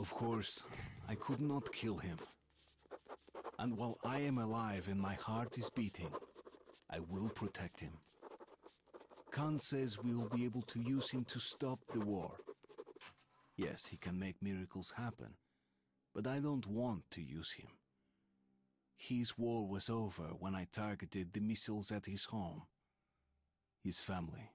Of course, I could not kill him. And while I am alive and my heart is beating, I will protect him. Khan says we will be able to use him to stop the war. Yes, he can make miracles happen, but I don't want to use him. His war was over when I targeted the missiles at his home, his family.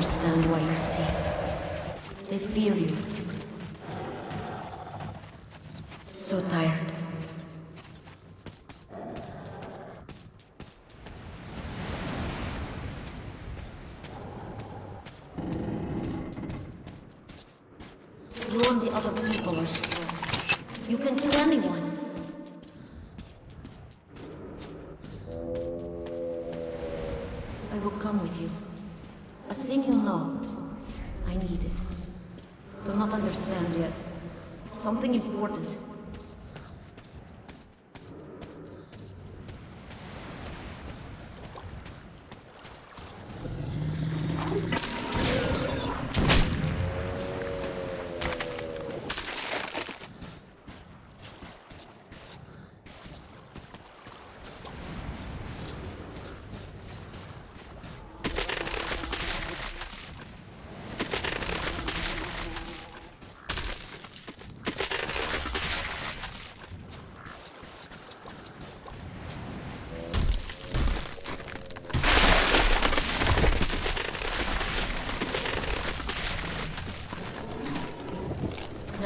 Understand why you see. Understand yet. Something important.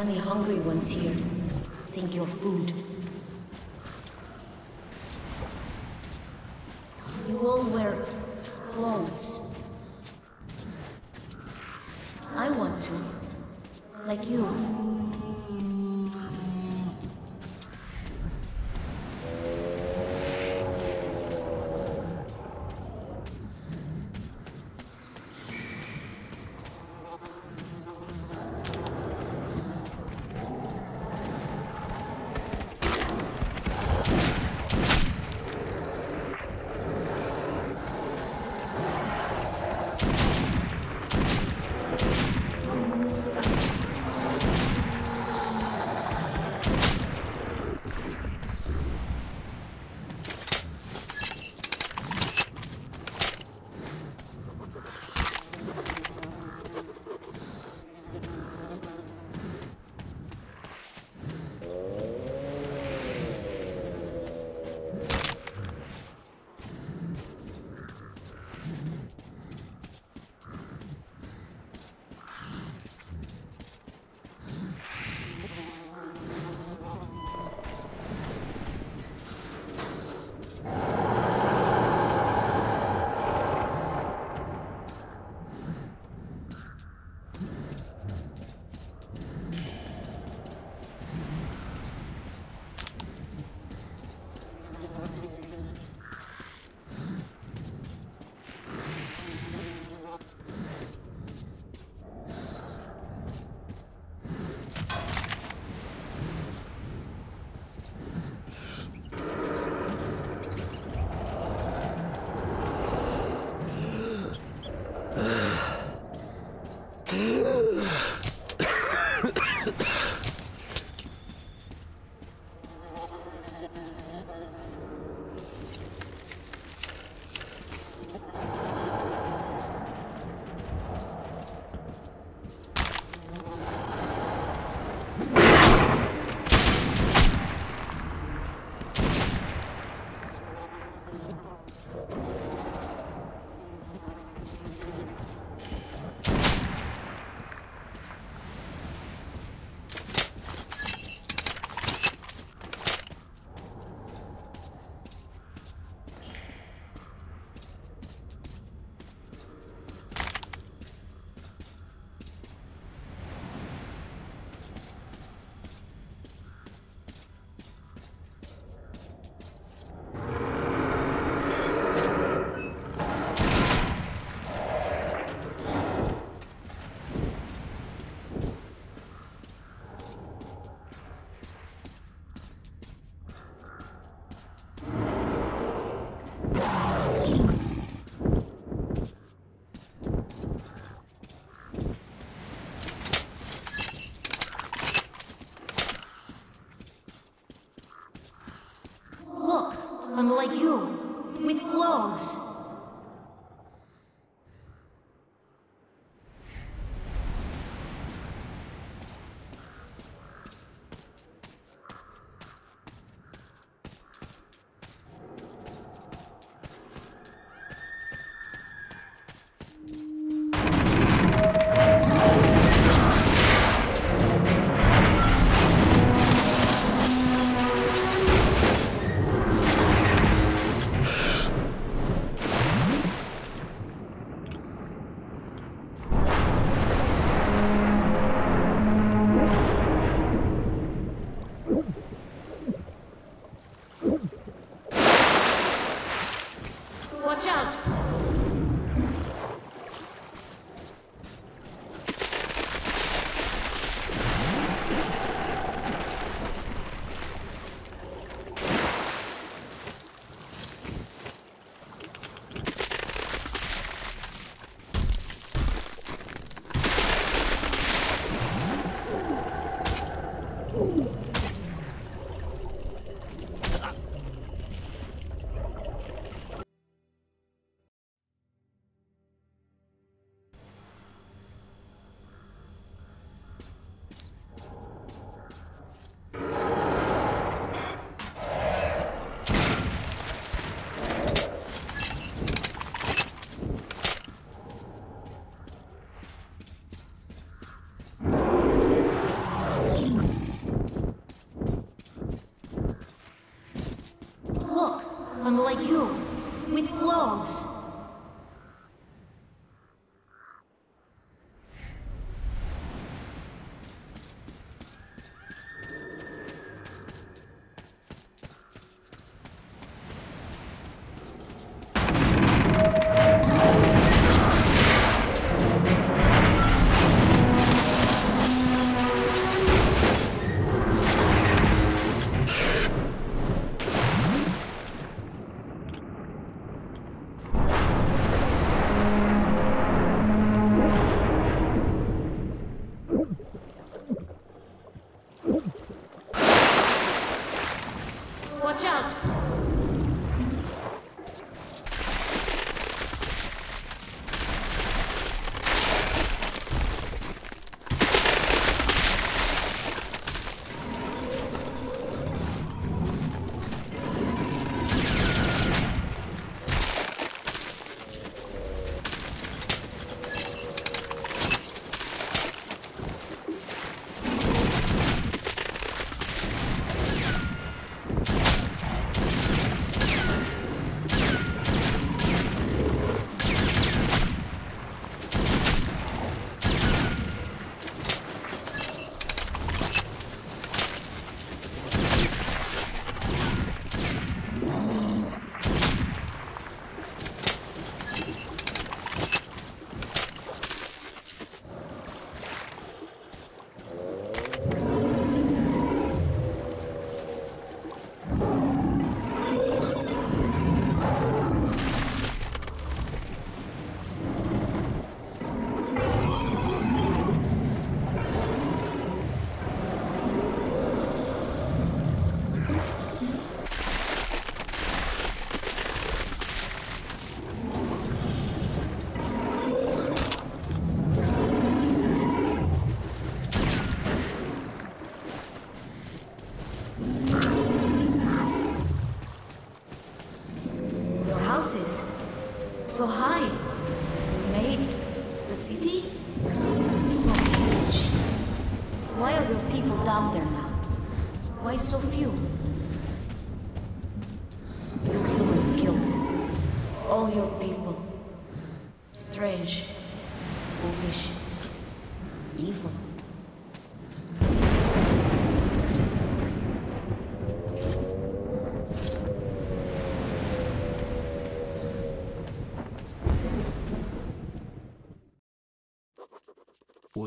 Many hungry ones here. Think you're food.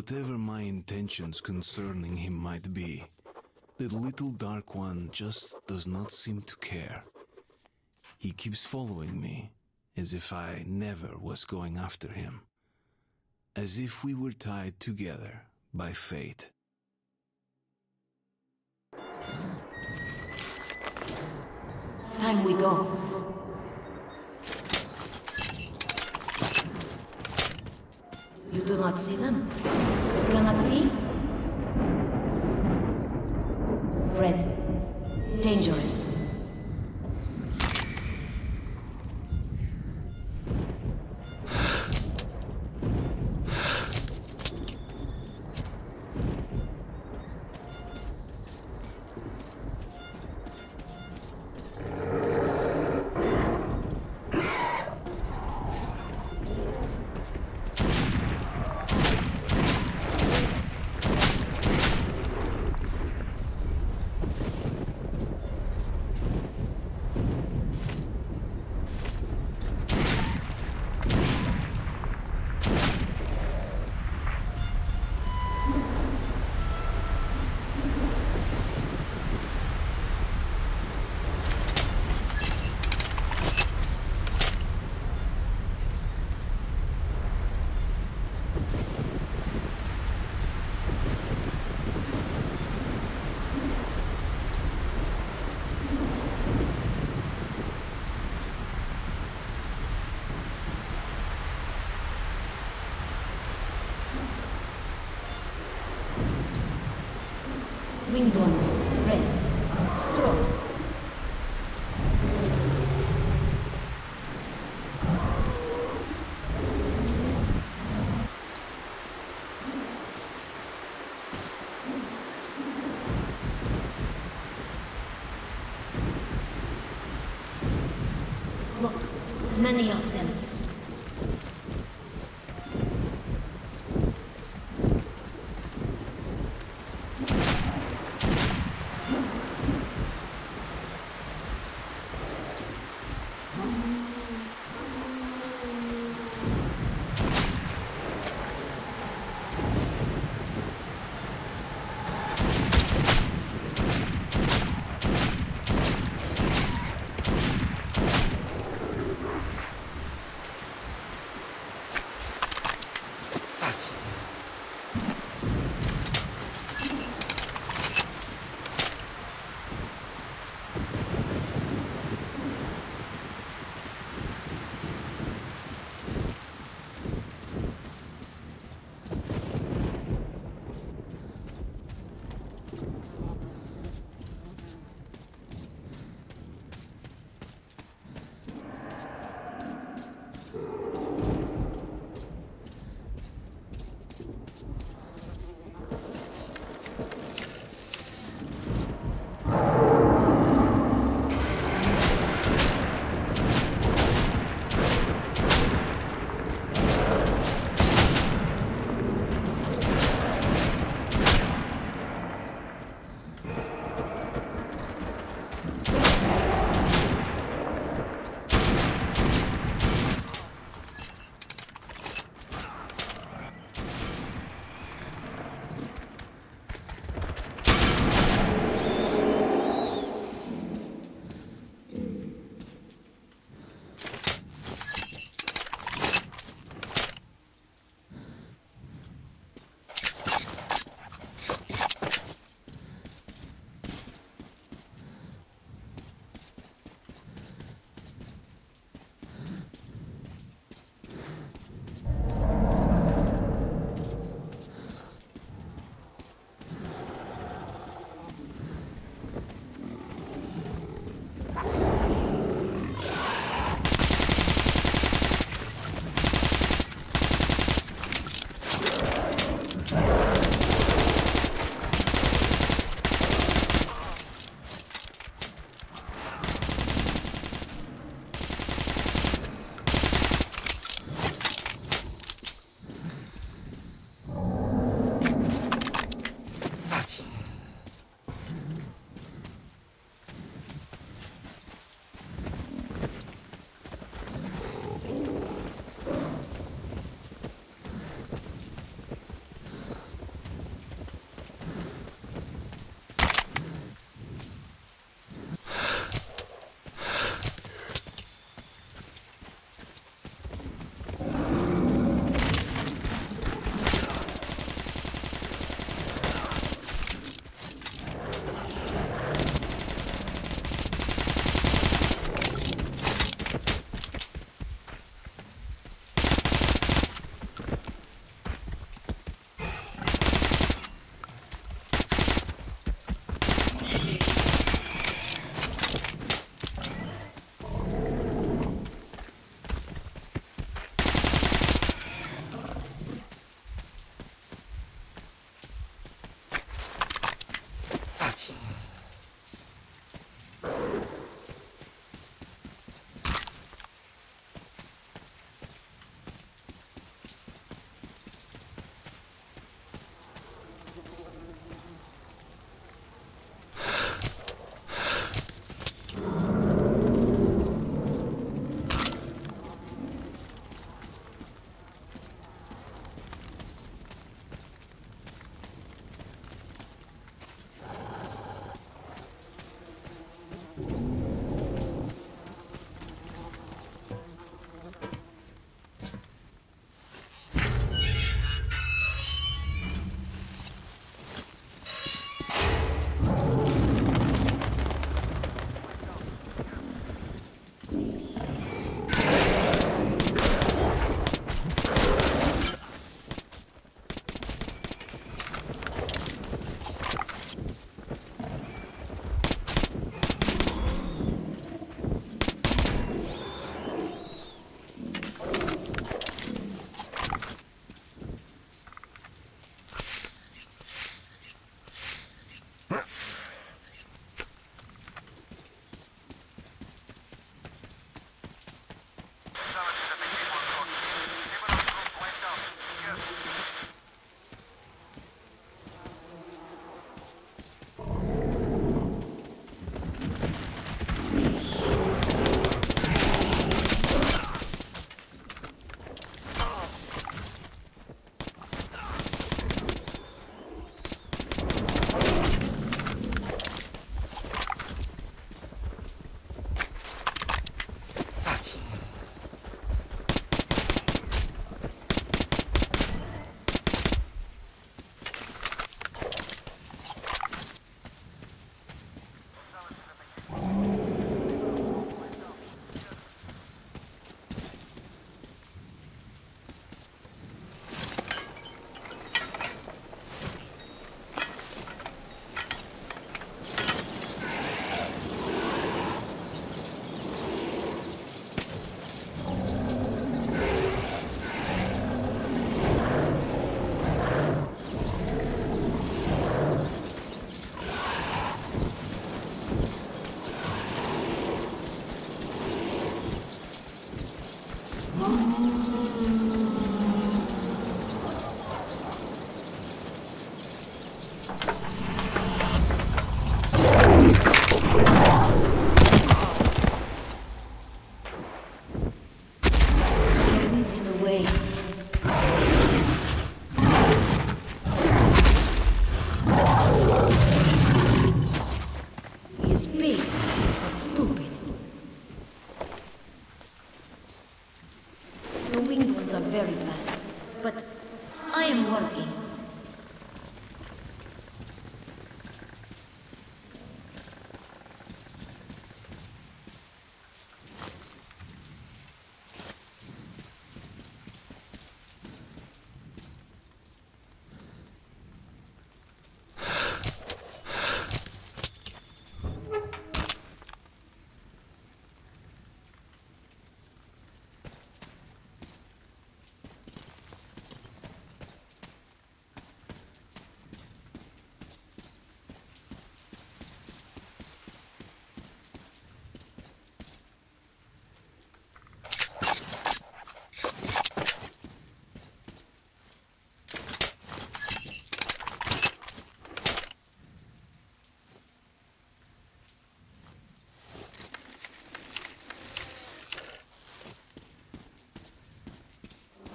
Whatever my intentions concerning him might be, the little Dark One just does not seem to care. He keeps following me, as if I never was going after him. As if we were tied together by fate. Time we go. You do not see them? You cannot see?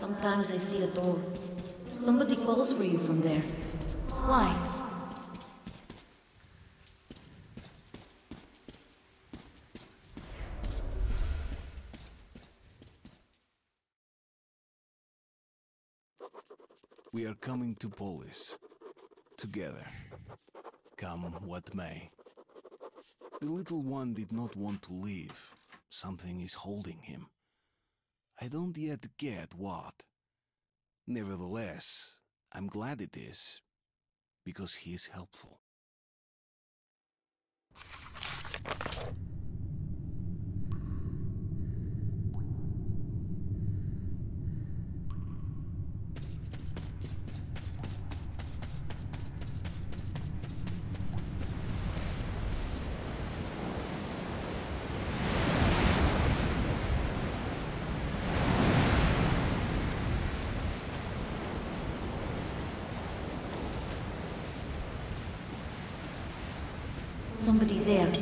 Sometimes I see a door. Somebody calls for you from there. Why? We are coming to Polis. Together. Come what may. The little one did not want to leave. Something is holding him. I don't yet get what. Nevertheless, I'm glad it is, because he is helpful. Somebody there.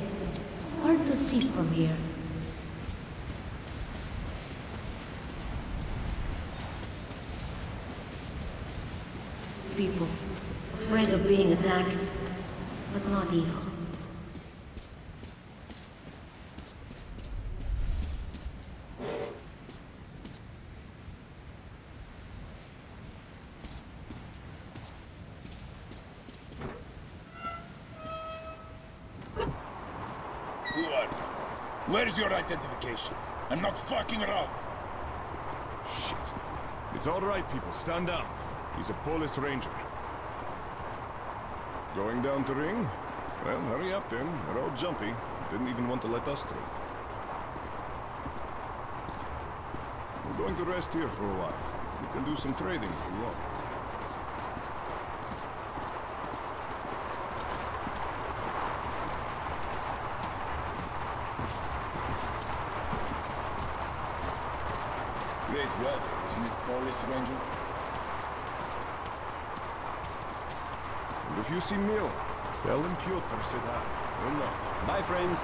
Hard to see from here. People, afraid of being attacked, but not evil. Who are you? Where's your identification? I'm not fucking around. Shit. It's all right, people. Stand down. He's a police ranger. Going down to ring? Well, hurry up then. They're all jumpy. Didn't even want to let us through. We're going to rest here for a while. We can do some trading if you want. Great weather, isn't it, Police Ranger? And if you see Mil, tell him Piotr said hi. He'll. Bye, friend.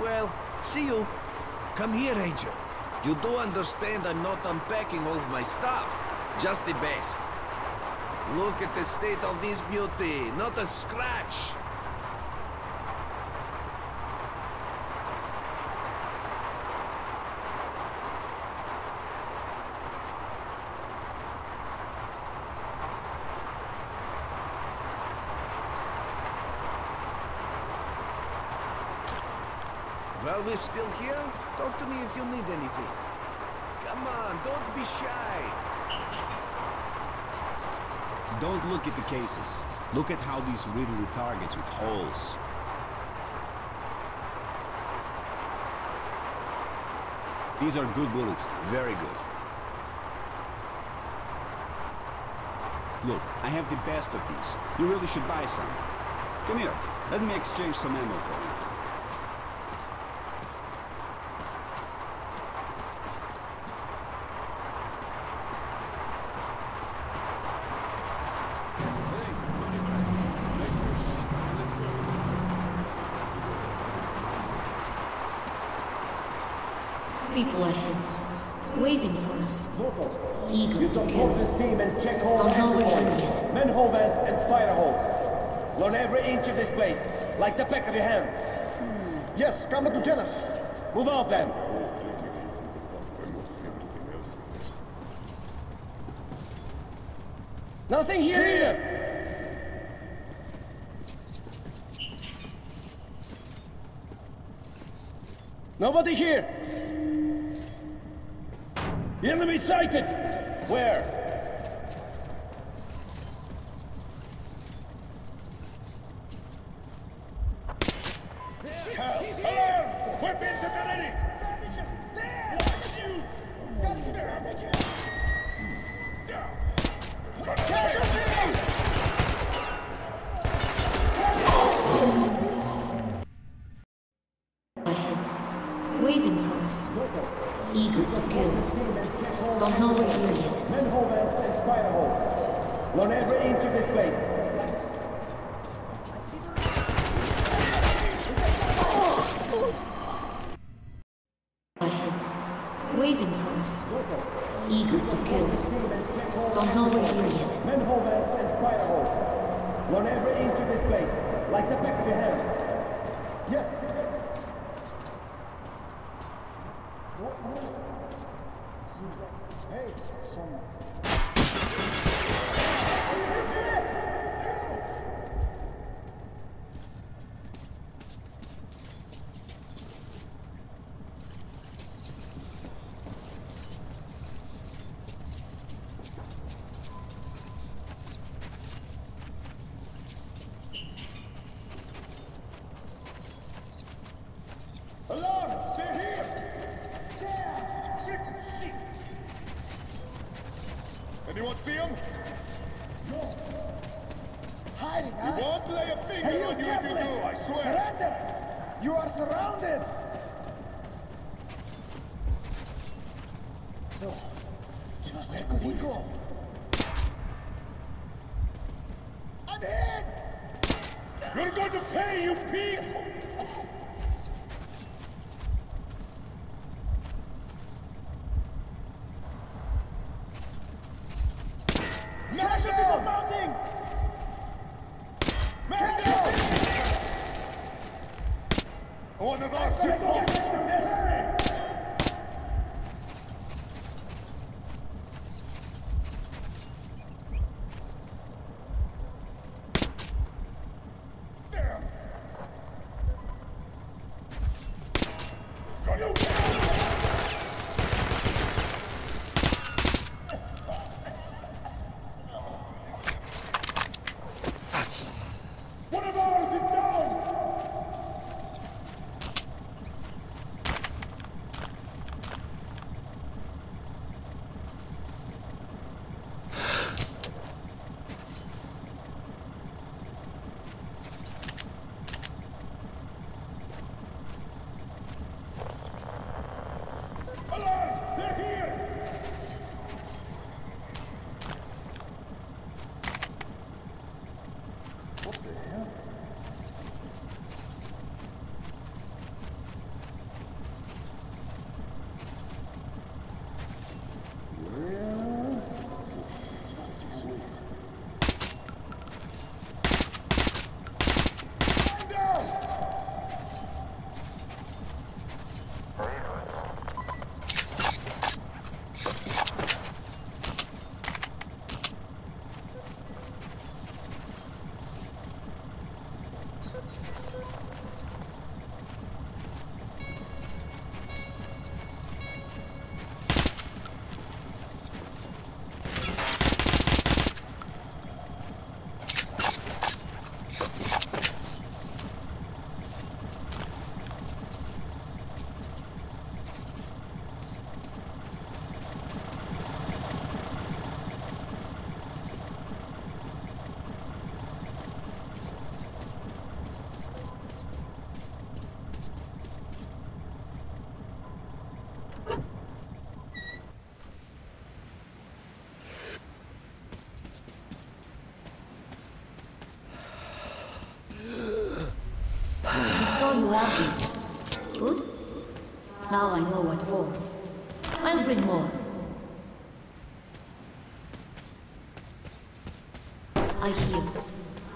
Well, see you. Come here, Ranger. You do understand I'm not unpacking all of my stuff. Just the best. Look at the state of this beauty. Not a scratch. We're still here, talk to me if you need anything. Come on, don't be shy. Don't look at the cases. Look at how these riddle targets with holes. These are good bullets. Very good. Look, I have the best of these. You really should buy some. Come here. Let me exchange some ammo for you. People ahead, waiting for us, eager to Hold kill. this team and check Don't holes. know we're here yet. Manhole vents and spider holes. Learn every inch of this place, like the back of your hand. Yes, come Lieutenant. Move out then. Nothing here either. Nobody here. Sighted. Where? have. Good. Now I know what for. I'll bring more. I heal.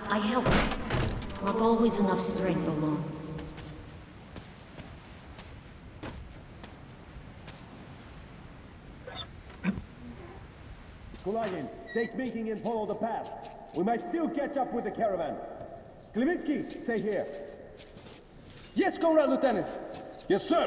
I help. Not always enough strength alone. Kulagin, take meeting and follow the path. We might still catch up with the caravan. Sklivitsky, stay here. Yes, Comrade Lieutenant. Yes, sir.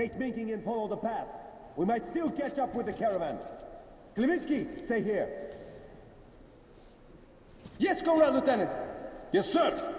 Stay thinking and follow the path. We might still catch up with the caravan. Klevinsky, stay here. Yes, Comrade Lieutenant. Yes, sir.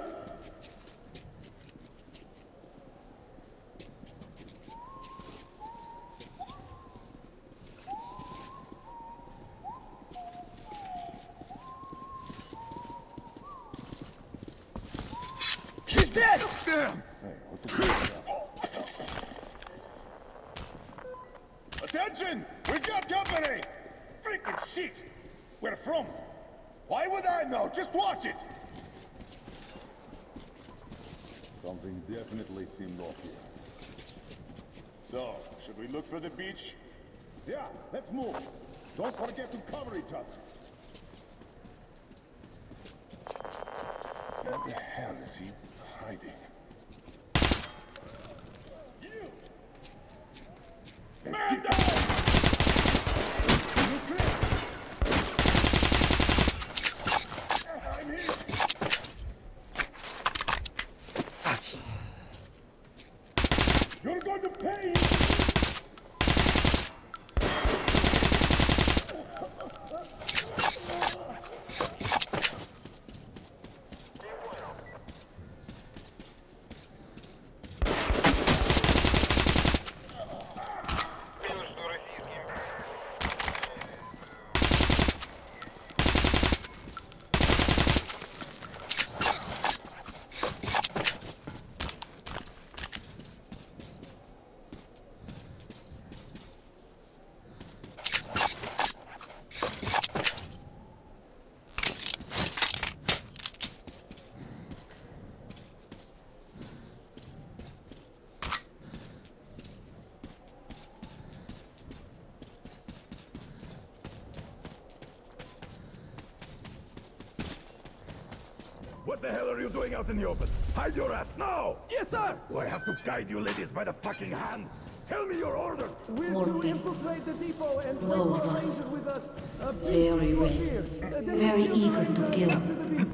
Is he hiding? doing out in the open? Hide your ass now! Yes, sir! Do I have to guide you ladies by the fucking hand? Tell me your order! We're to infiltrate the depot and All of us. With us. Very red. Very eager to kill.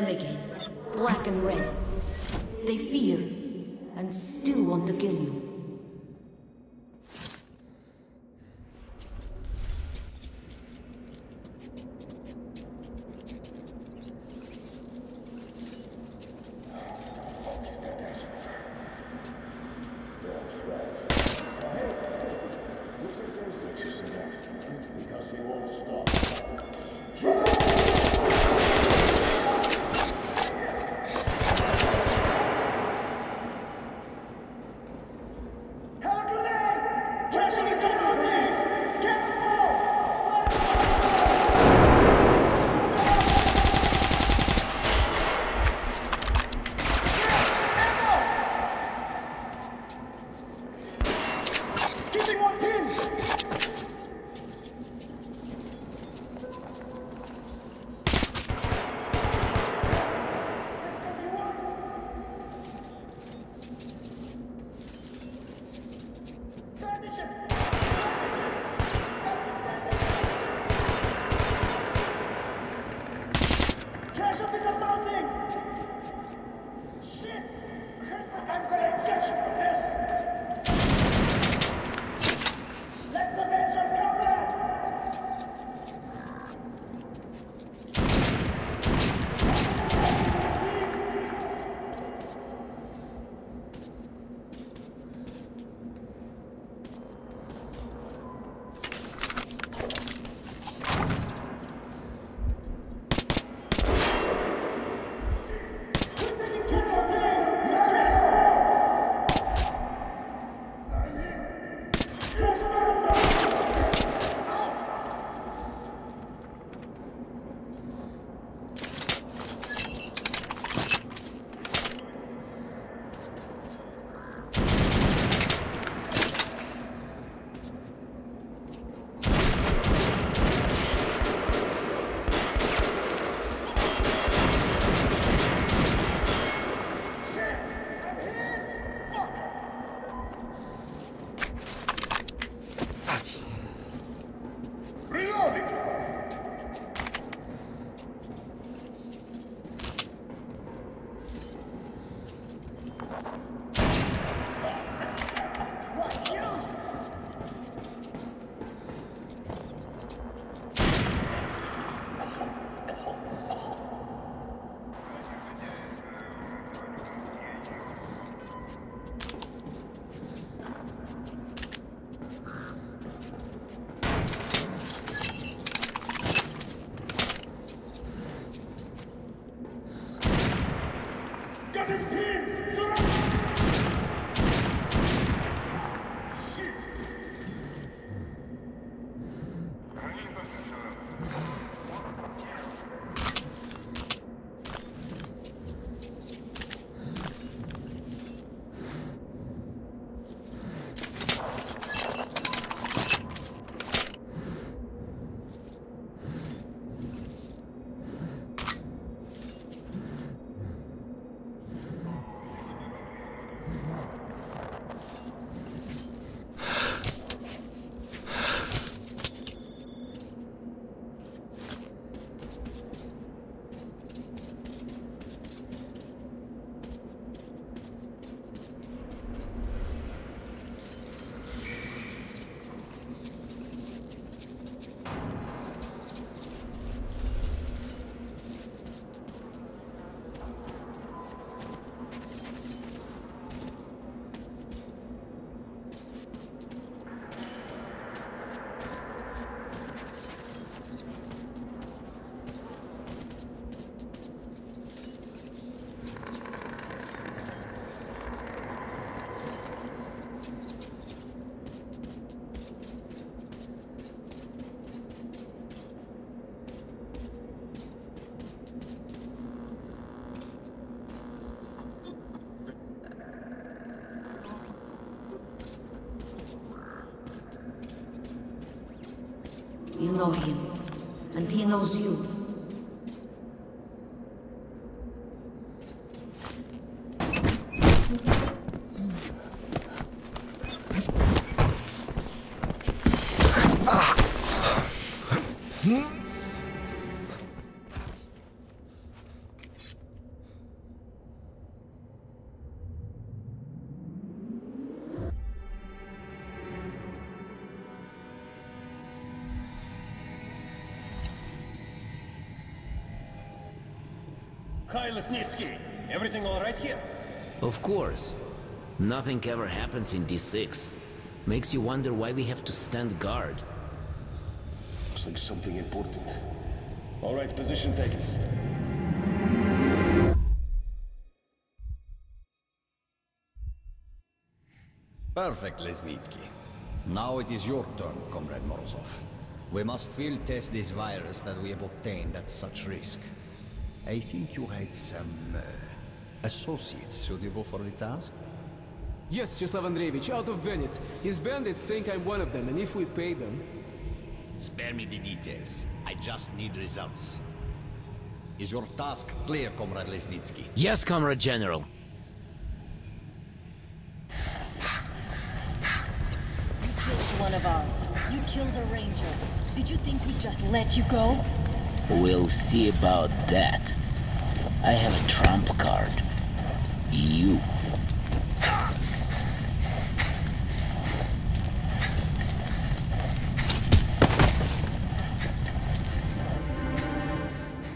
them again, black and red. They fear, and still want to kill you. Know him, and he knows you. Of course. Nothing ever happens in D6. Makes you wonder why we have to stand guard. Looks like something important. All right, position taken. Perfect, Lesnitsky. Now it is your turn, Comrade Morozov. We must field test this virus that we have obtained at such risk. I think you had some uh, associates suitable for the task? Yes, Cheslav Andreevich, out of Venice. His bandits think I'm one of them, and if we pay them... Spare me the details. I just need results. Is your task clear, Comrade Lesnitsky? Yes, Comrade General. You killed one of ours. You killed a ranger. Did you think we'd just let you go? We'll see about that. I have a trump card. You.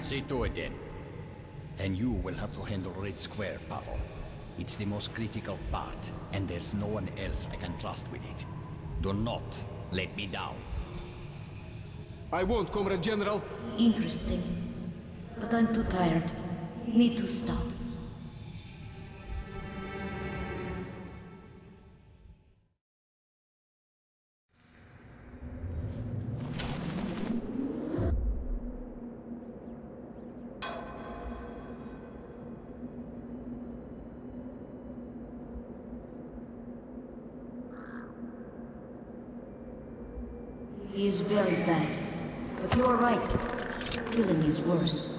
See to it then. And you will have to handle Red Square, Pavel. It's the most critical part, and there's no one else I can trust with it. Do not let me down. I won't, Comrade General. Interesting. But I'm too tired. Need to stop. He is very bad. But you are right. Killing is worse.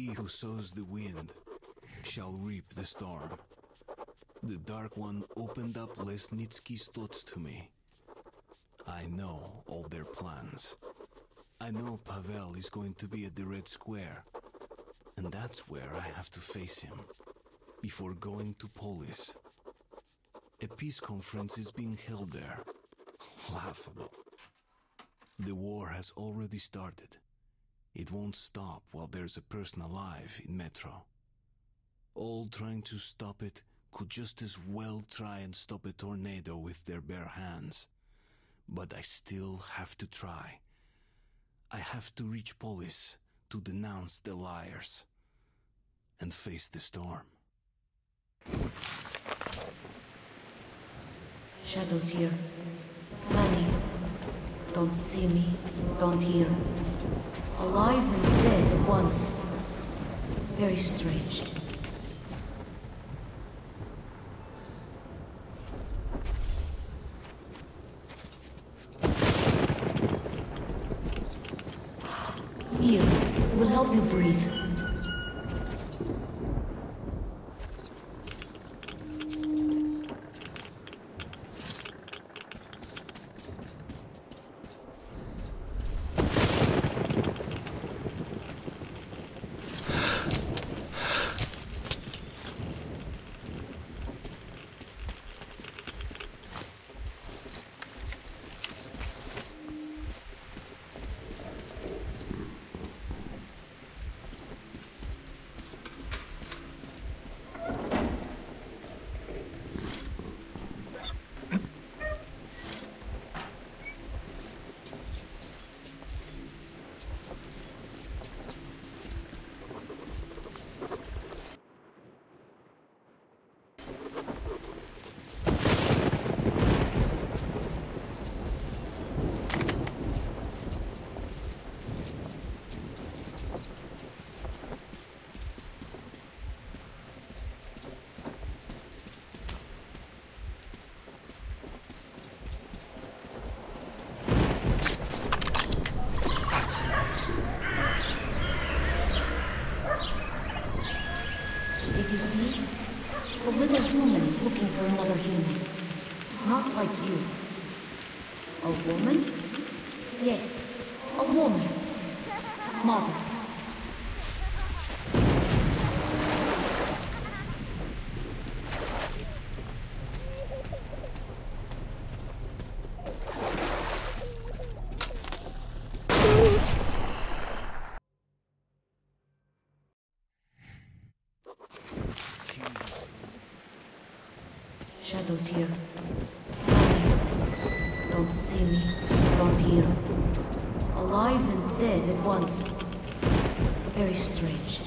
He who sows the wind shall reap the storm. The Dark One opened up Lesnitsky's thoughts to me. I know all their plans. I know Pavel is going to be at the Red Square. And that's where I have to face him. Before going to Polis. A peace conference is being held there. Laughable. The war has already started. It won't stop while there's a person alive in Metro. All trying to stop it could just as well try and stop a tornado with their bare hands. But I still have to try. I have to reach Polis to denounce the liars and face the storm. Shadows here. Many. Don't see me, don't hear. Alive and dead at once. Very strange. Here, we'll help you breathe. Shadows here. Don't see me. Don't hear. Alive and dead at once. Very strange.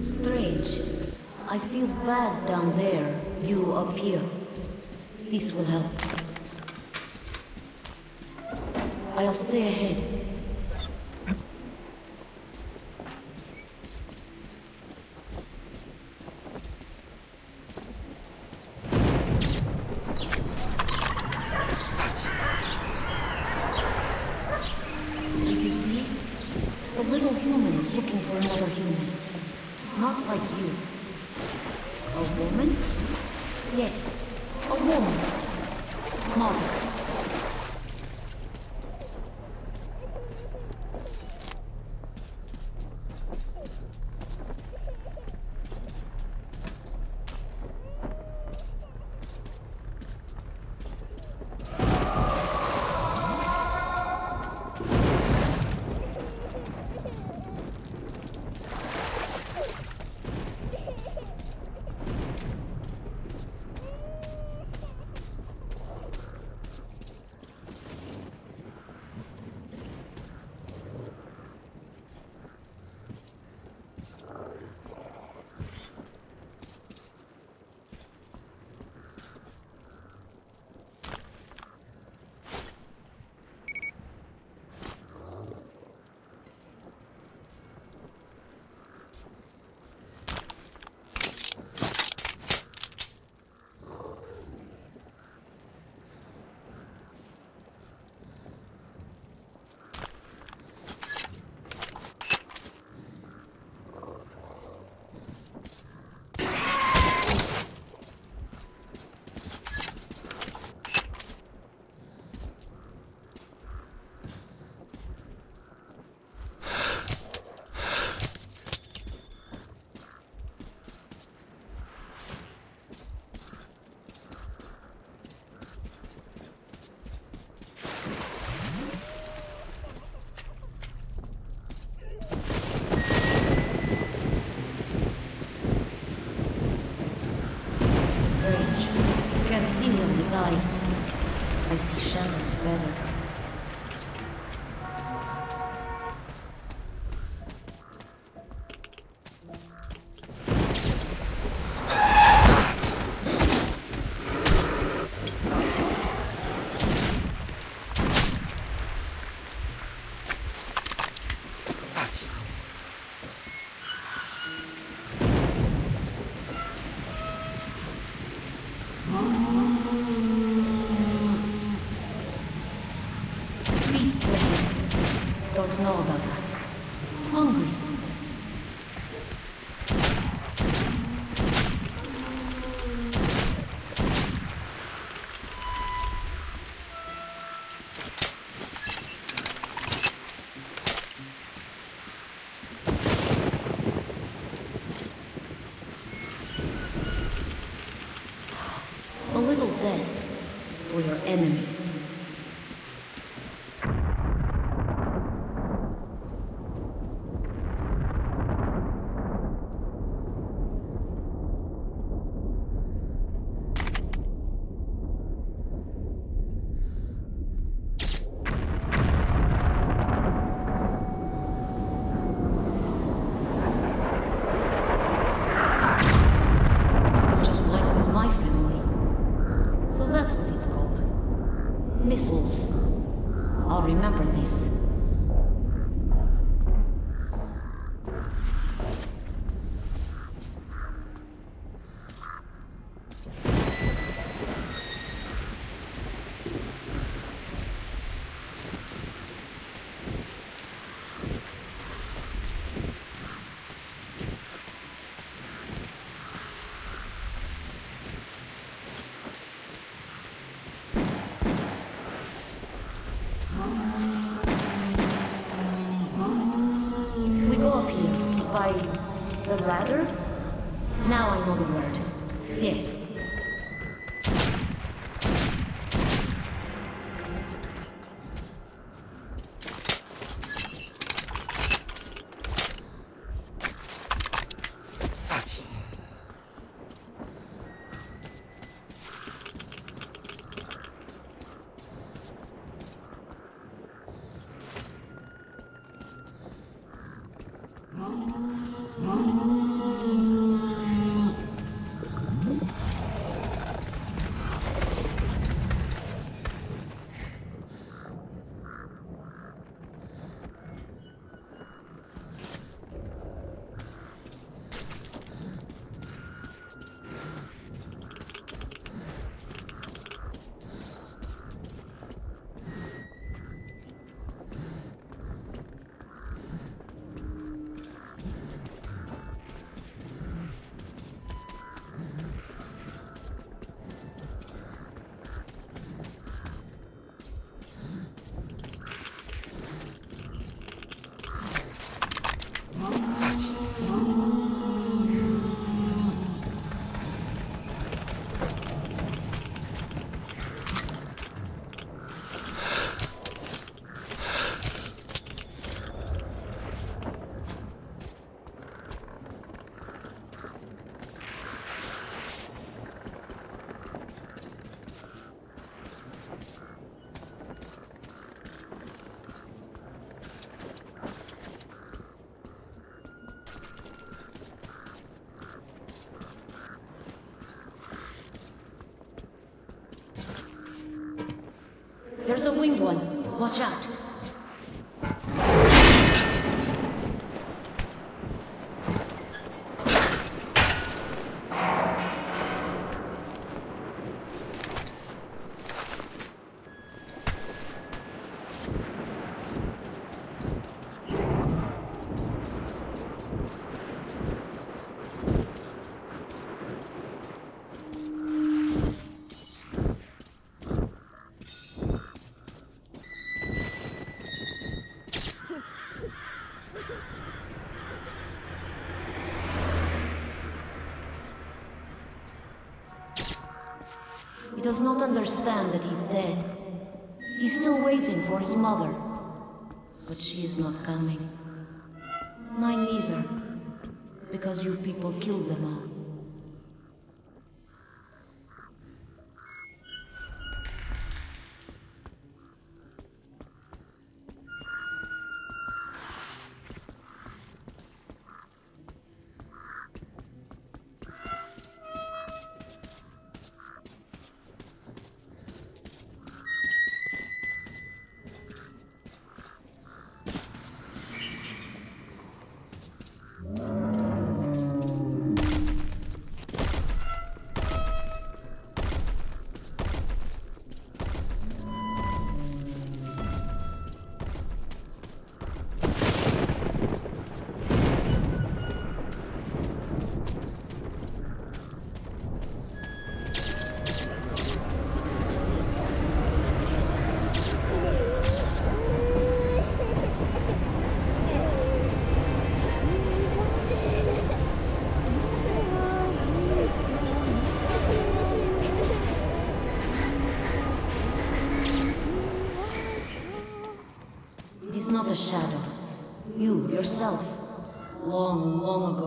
Strange. I feel bad down there. You up here. This will help. I'll stay ahead. With eyes. I see shadows better. There's a winged one. Watch out. He does not understand that he's dead. He's still waiting for his mother. But she is not coming. Mine neither. Because you people killed them all. Not a shadow. You, yourself. Long, long ago.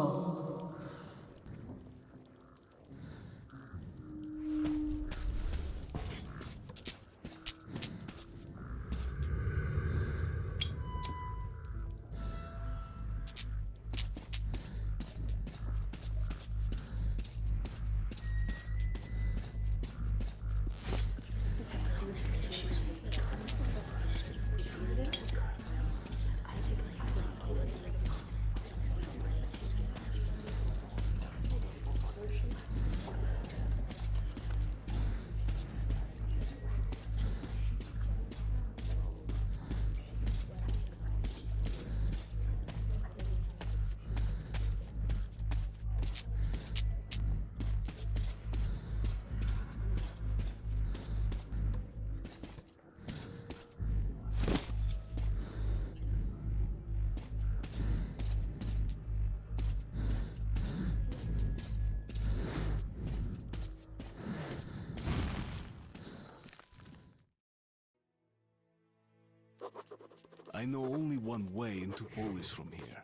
I know only one way into Polis from here.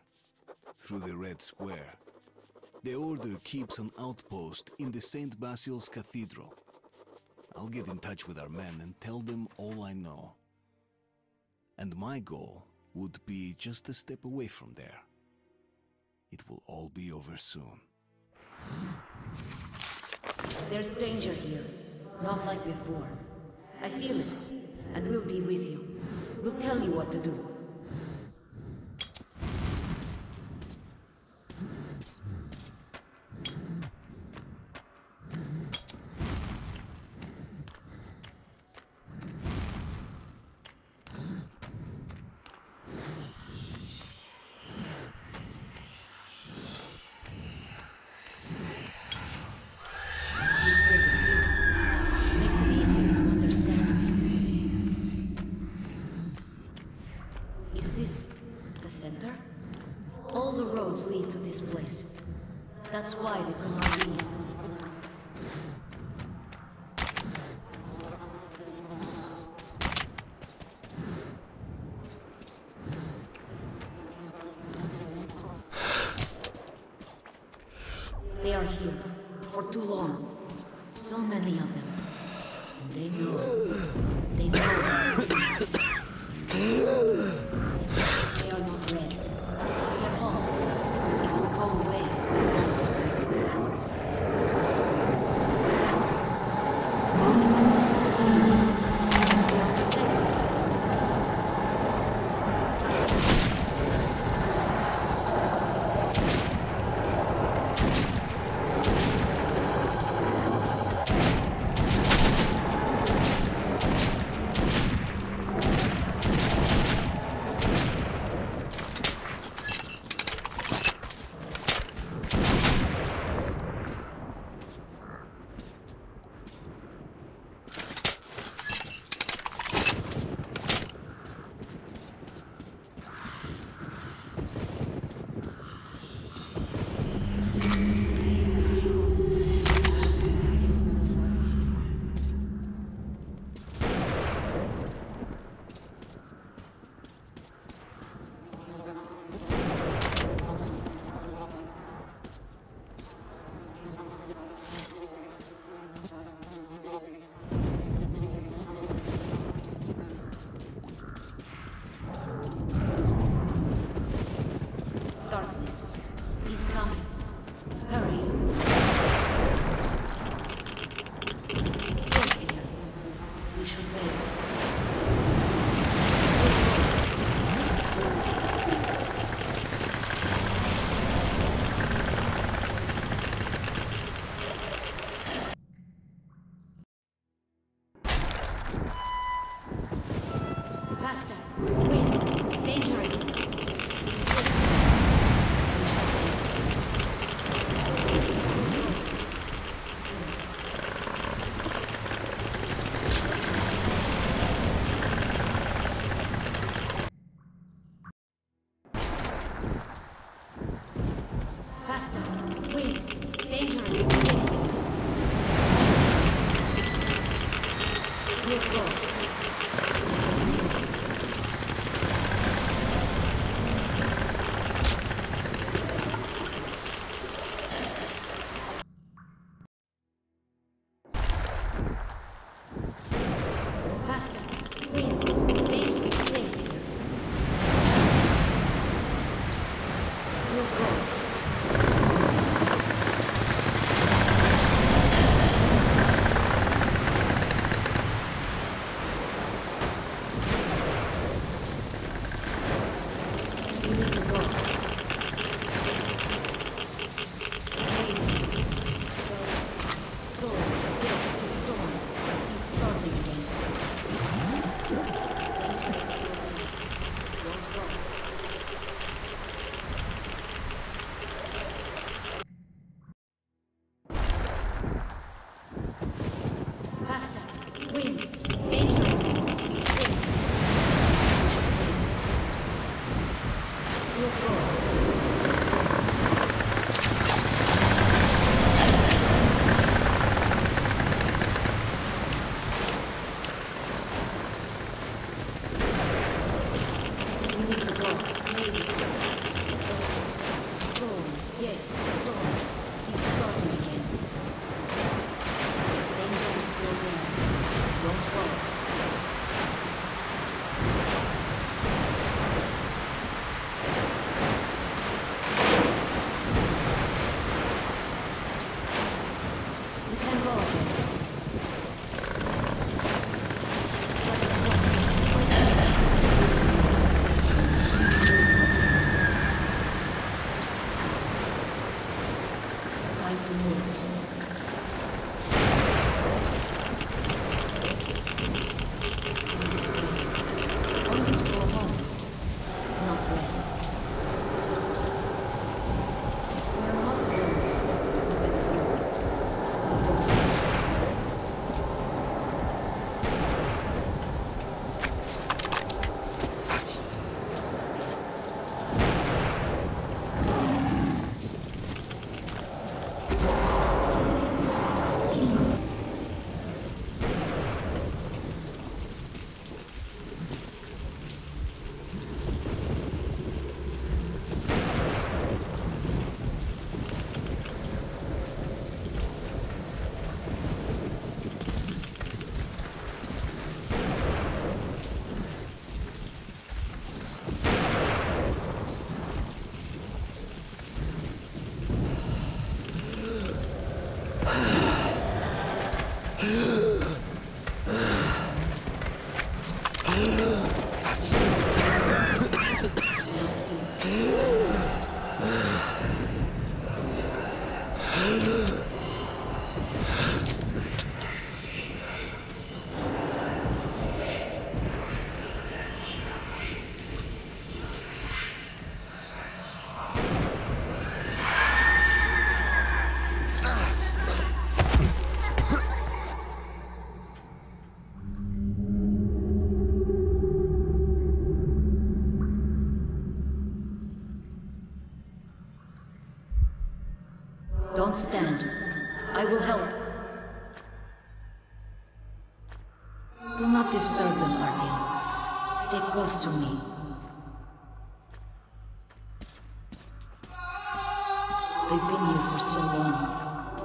Through the Red Square. The Order keeps an outpost in the St. Basil's Cathedral. I'll get in touch with our men and tell them all I know. And my goal would be just a step away from there. It will all be over soon. There's danger here. Not like before. I feel it. And we'll be with you. We'll tell you what to do.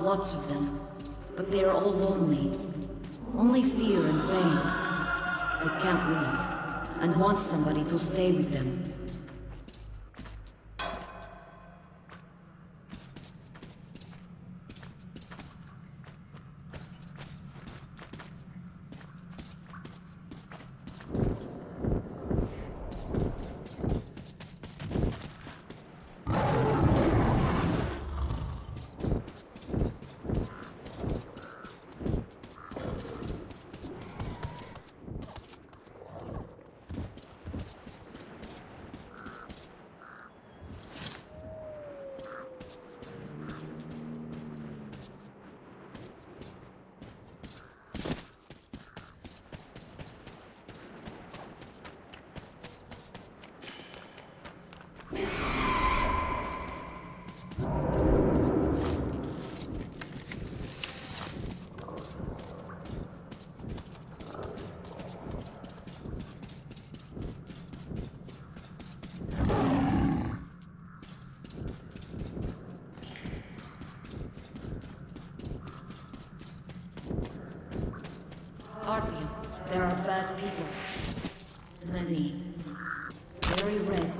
Lots of them. But they are all lonely. Only fear and pain. They can't leave. And want somebody to stay with them. Artyom, there are bad people. Many. Very red.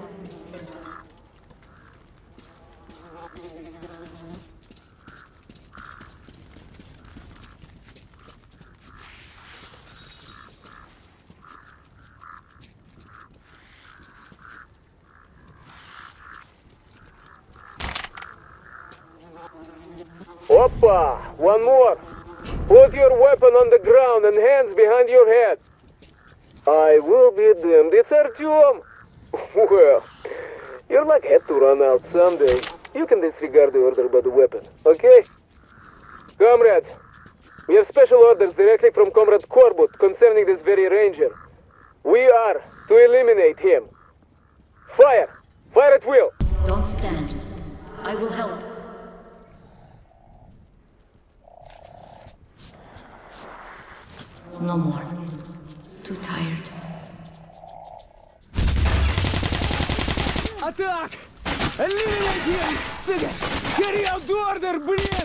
Hoppa! One more. Put your weapon on the ground and hands behind your head. I will be damned. It's Artyom. Well, your luck had to run out someday. You can disregard the order about the weapon, okay? Comrade, we have special orders directly from Comrade Korbut concerning this very ranger. We are to eliminate him. Fire! Fire at will! Don't stand. I will help. No more. Too tired. Attack! Eliminate him! Sugar! Carry out the order, блин!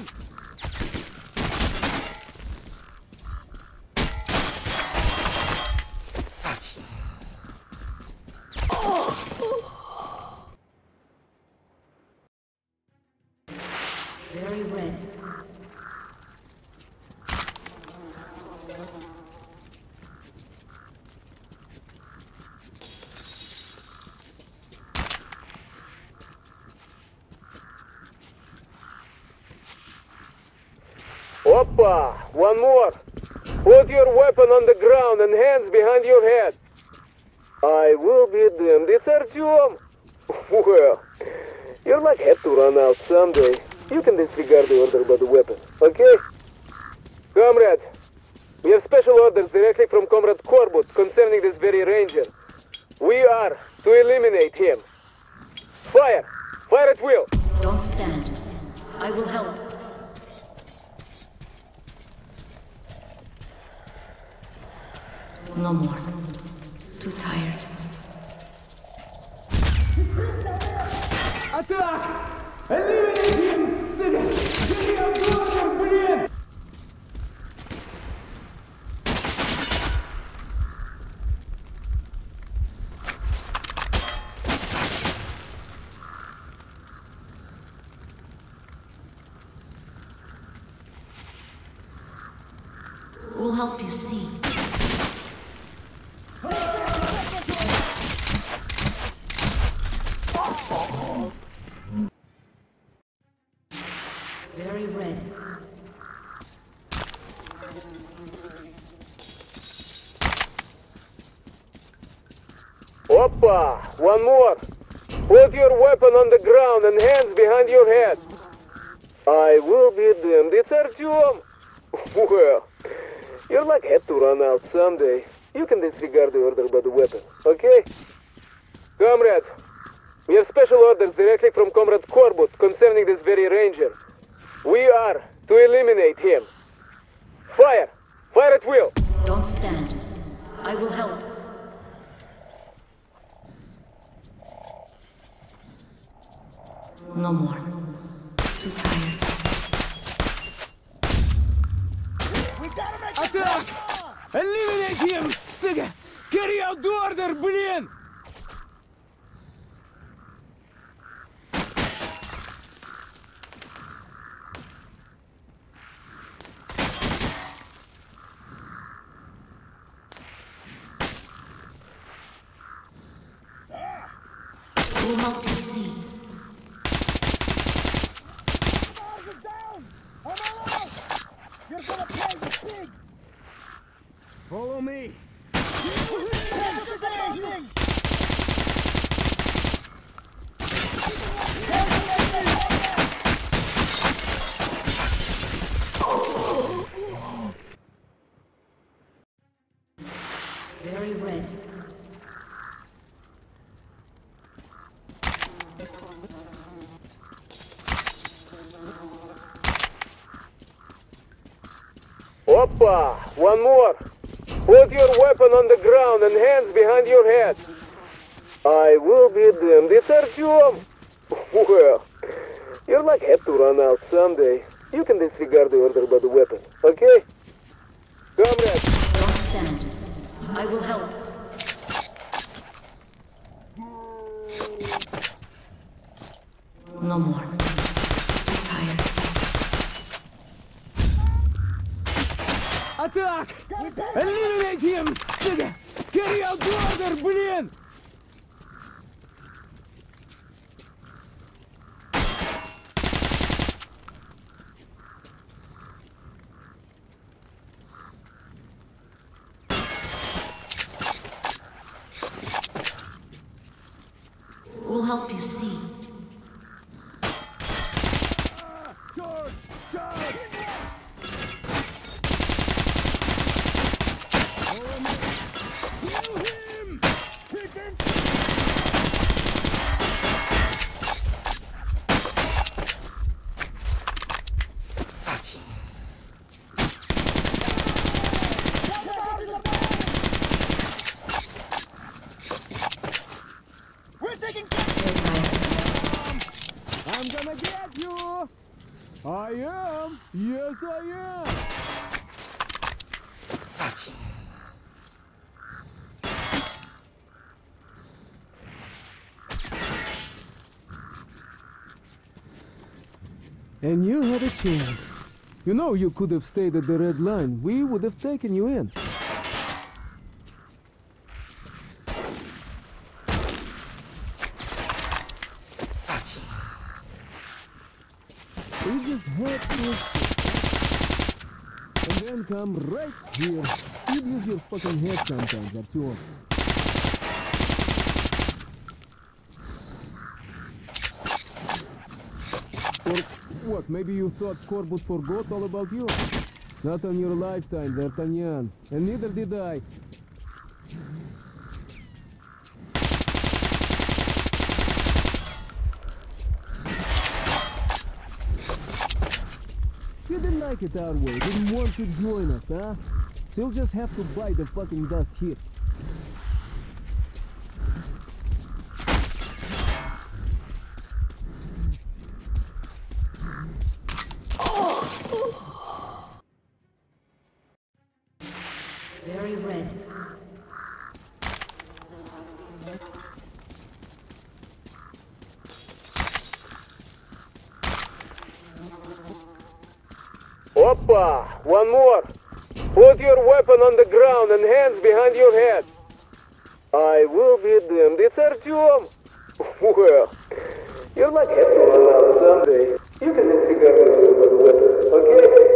One more! Put your weapon on the ground and hands behind your head. I will be damned. It's Artyom! Well, your luck had to run out someday. You can disregard the order about the weapon, okay? Comrade, we have special orders directly from Comrade Korbut concerning this very ranger. We are to eliminate him. Fire! Fire at will! Don't stand. I will help. No more. Too tired. Attack! Eliminate him! One more! Put your weapon on the ground and hands behind your head. I will be damned. It's Artyom! Well, your luck had to run out someday. You can disregard the order by the weapon, okay? Comrades, we have special orders directly from Comrade Korbut concerning this very ranger. We are to eliminate him. Fire! Fire at will! Don't stand. I will help. No more. Too tired. Attack! Eliminate him, сука! Carry out the order, блин! We'll help you see. Follow me. Very red. Oppa! One more! Put your weapon on the ground and hands behind your head. I will be damned. It's Artyom! Well, your luck had to run out someday. You can disregard the order by the weapon, okay? Comrades, Don't stand. I will help. No more. Too tired. Attack! Eliminate him, сука! Carry out the order, блин! Know you could have stayed at the red line. We would have taken you in. We just head to And then come right here. You use your fucking head sometimes, Artyom. Or what, maybe you thought Korbut forgot all about you? Not on your lifetime, D'Artagnan. And neither did I. You didn't like it our way, didn't want to join us, huh? You'll just have to bite the fucking dust here. Weapon on the ground and hands behind your head. I will be damned. It's Artyom. Well, you're like everyone else someday. You can figure disregard the weapon, okay?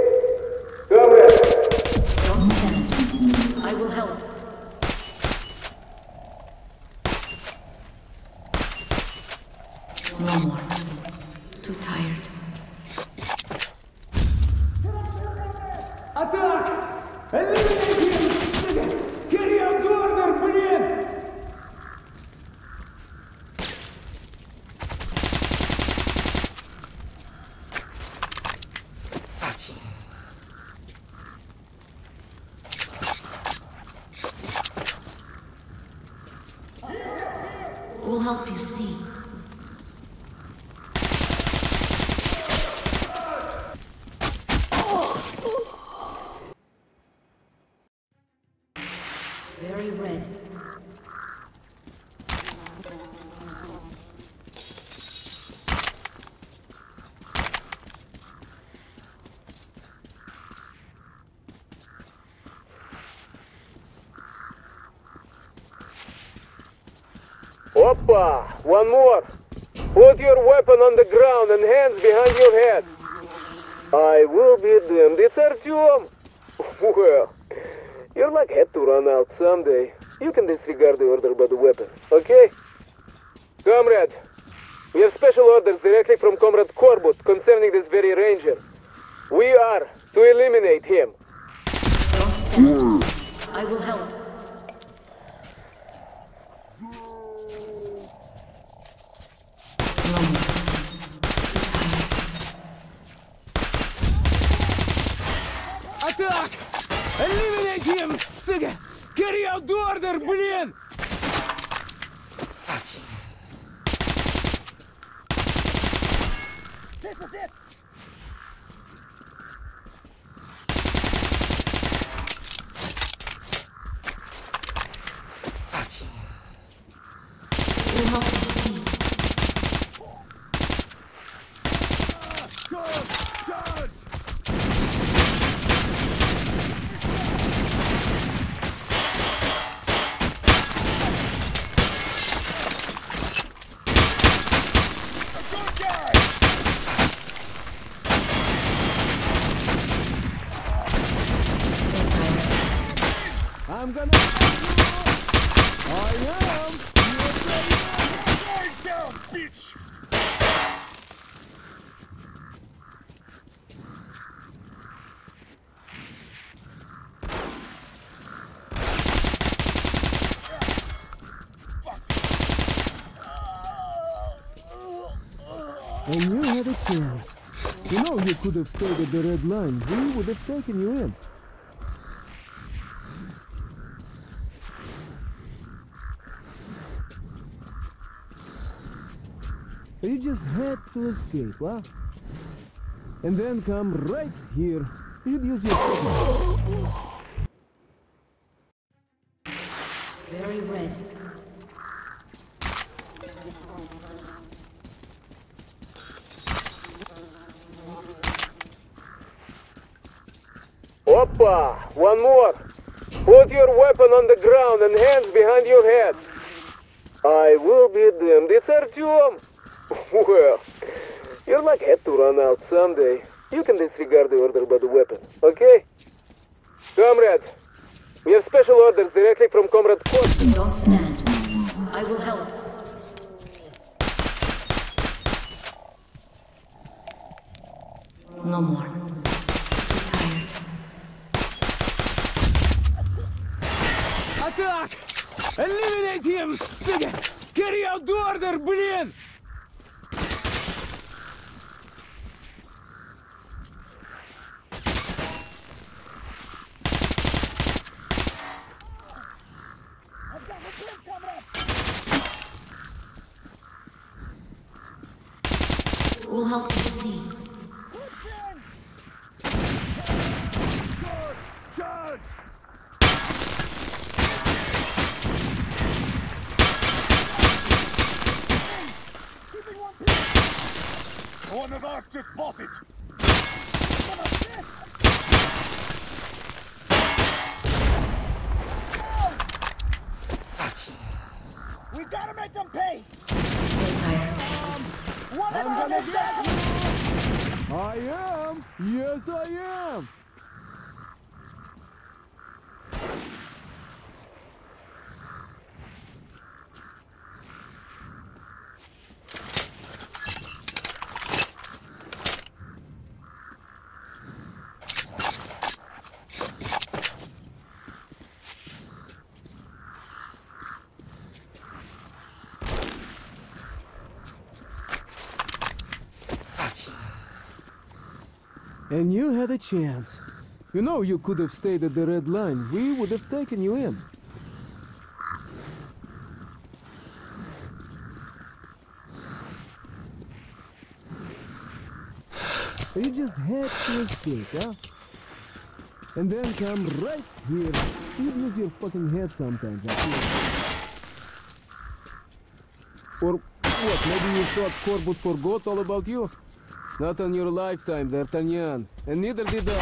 Oppa! One more! Put your weapon on the ground and hands behind your head. I will be damned. It's Artyom. Well, you're like head to run out someday. You can disregard the order by the weapon, okay? Comrade, we have special orders directly from Comrade Korbut concerning this very ranger. We are to eliminate him. Don't stand. I will help. Сгорел Дордер, блин! This is! You know you could have stayed at the red line. We would have taken you in. So you just had to escape, huh? And then come right here. You should use your One more! Put your weapon on the ground and hands behind your head. I will be damned. It's Artyom. Well, you're like head to run out someday. You can disregard the order by the weapon, okay? Comrade, we have special orders directly from Comrade Kort. Don't stand. I will help. No more. Attack! Eliminate him! Carry out the order, блин! We'll help you see. One of us just spotted. We gotta make them pay. So. Um, what I'm gonna get. I am. Yes, I am. And you had a chance. You know you could have stayed at the red line. We would have taken you in. You just had to escape, huh? And then come right here. You lose your fucking head sometimes, I feel. Or what, maybe you thought Korbut forgot all about you? Not on your lifetime, D'Artagnan. And neither did I.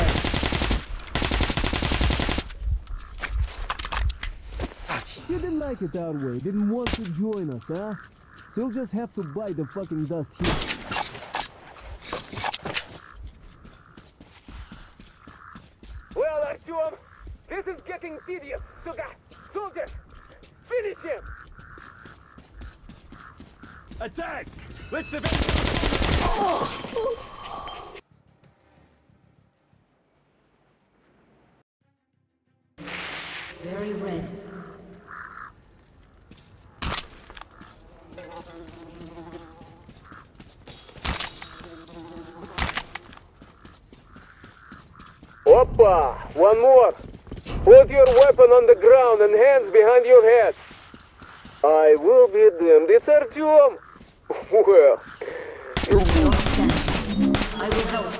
You didn't like it our way, didn't want to join us, huh? So you'll just have to buy the fucking dust here. Well, Artyom, this is getting tedious. Suga, soldiers, finish him! Attack! Let's avenge Very red. Oppa! One more! Put your weapon on the ground and hands behind your head. I will be damned. It's Artyom! Well. I will help.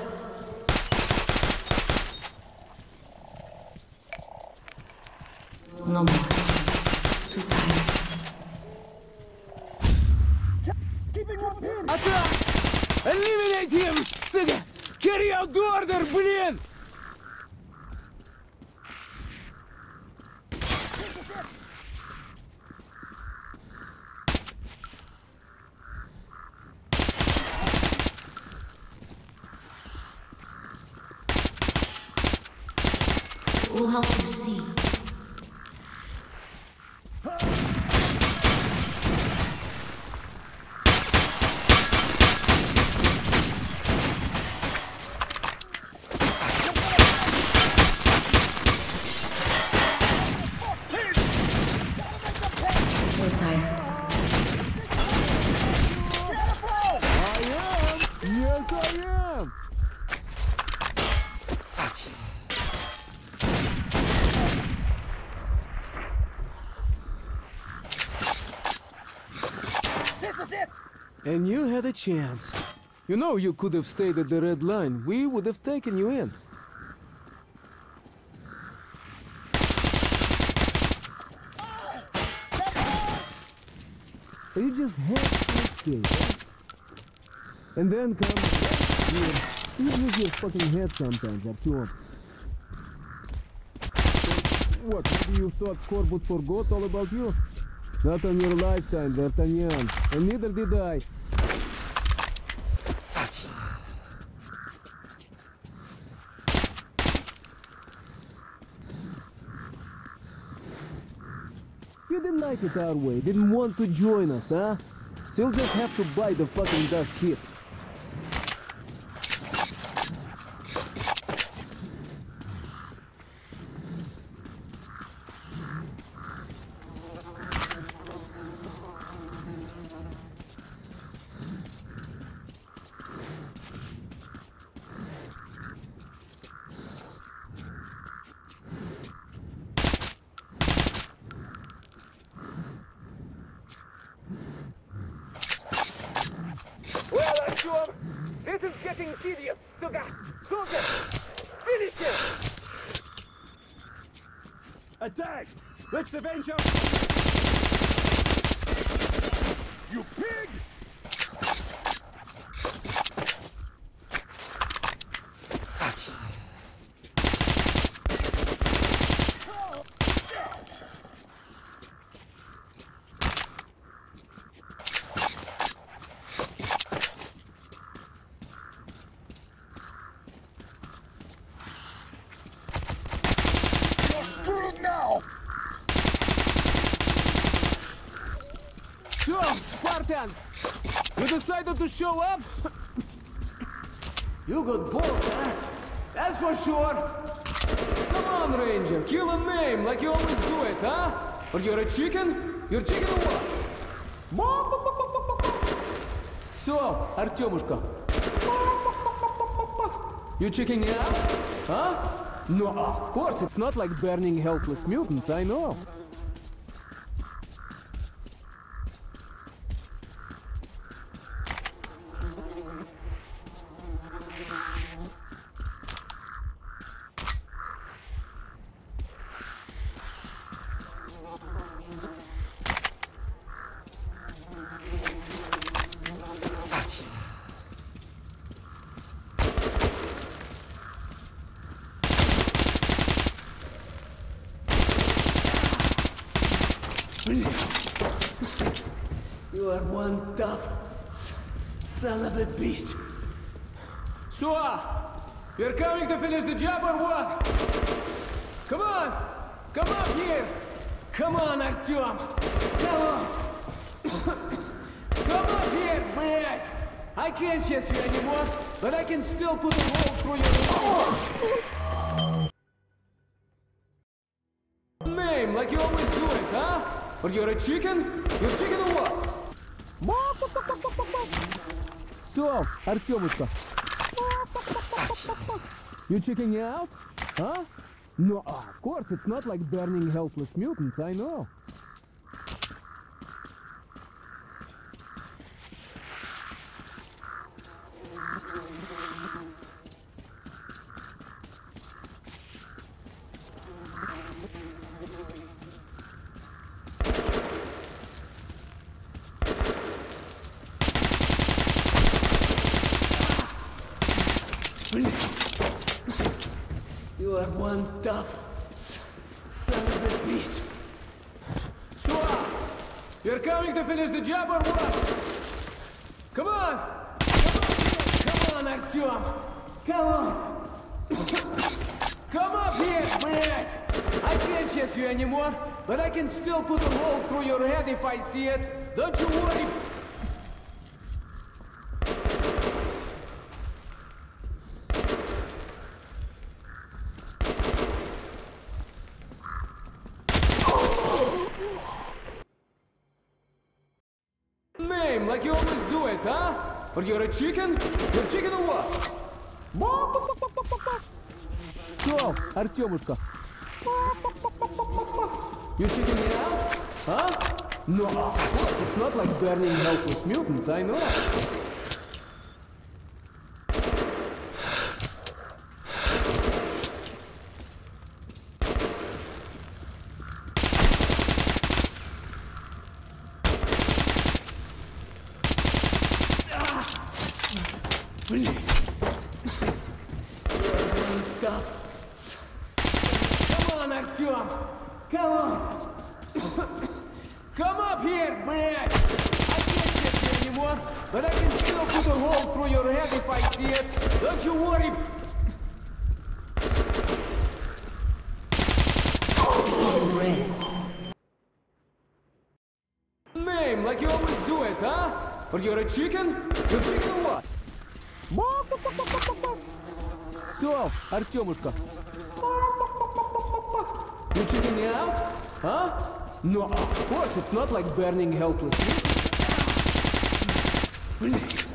Had a chance. You know you could have stayed at the red line. We would have taken you in. You just had to escape. And then come here. You lose your fucking head sometimes, Artyom. What, maybe you thought Korbut forgot all about you? Not on your lifetime, D'Artagnan. And neither did I. You didn't like it our way, didn't want to join us, huh? So you'll just have to buy the fucking dust here. well, Artyom, this is getting tedious. Suga, soldiers, finish him! Attack! Let's avenge our... You pig! Spartan! You decided to show up? You got balls, huh? Eh? That's for sure. Come on, Ranger, kill and maim like you always do it, huh? Or you're a chicken? You're chicken or what? So, Artemushka. You checking out? Huh? No, of course, it's not like burning helpless mutants, I know. Or you're a chicken? You're chicken or what? So, Artyomушка. You checking out? Huh? No, of course, it's not like burning helpless mutants, I know. Or you're a chicken? You're chicken or what? So, Artyomушка. You chicken out? Huh? No, of course, it's not like burning helpless mutants, I know. Artyomушка. You chicken out? Huh? No, of course, it's not like burning helpless mutants.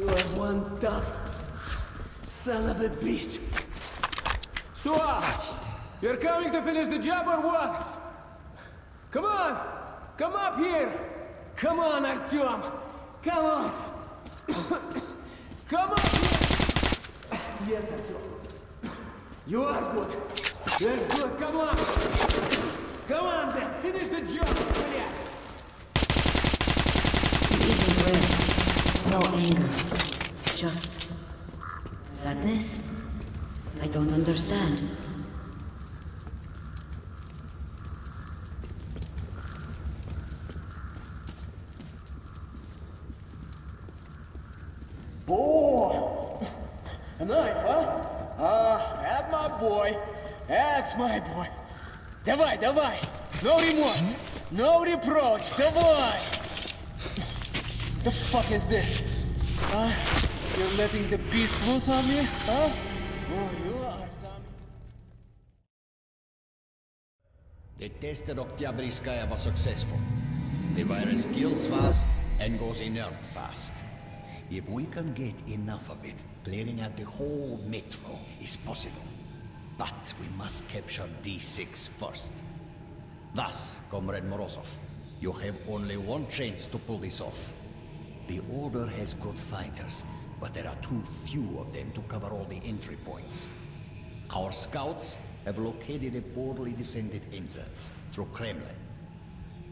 You are one tough s- son of a bitch. Sua, you're coming to finish the job or what? Come on! Come up here! Come on, Artyom! Come on! Just sadness. I don't understand. Boy! A knife, huh? Ah, that's my boy. That's my boy. Давай, давай. No remorse. No reproach. Давай. The fuck is this? Huh? You're letting the beast loose on me? Huh? Oh, you are some... The test at Oktyabrskaya was successful. The virus kills fast and goes inert fast. If we can get enough of it, clearing out the whole metro is possible. But we must capture D6 first. Thus, Comrade Morozov, you have only one chance to pull this off. The Order has good fighters, but there are too few of them to cover all the entry points. Our scouts have located a poorly defended entrance through Kremlin.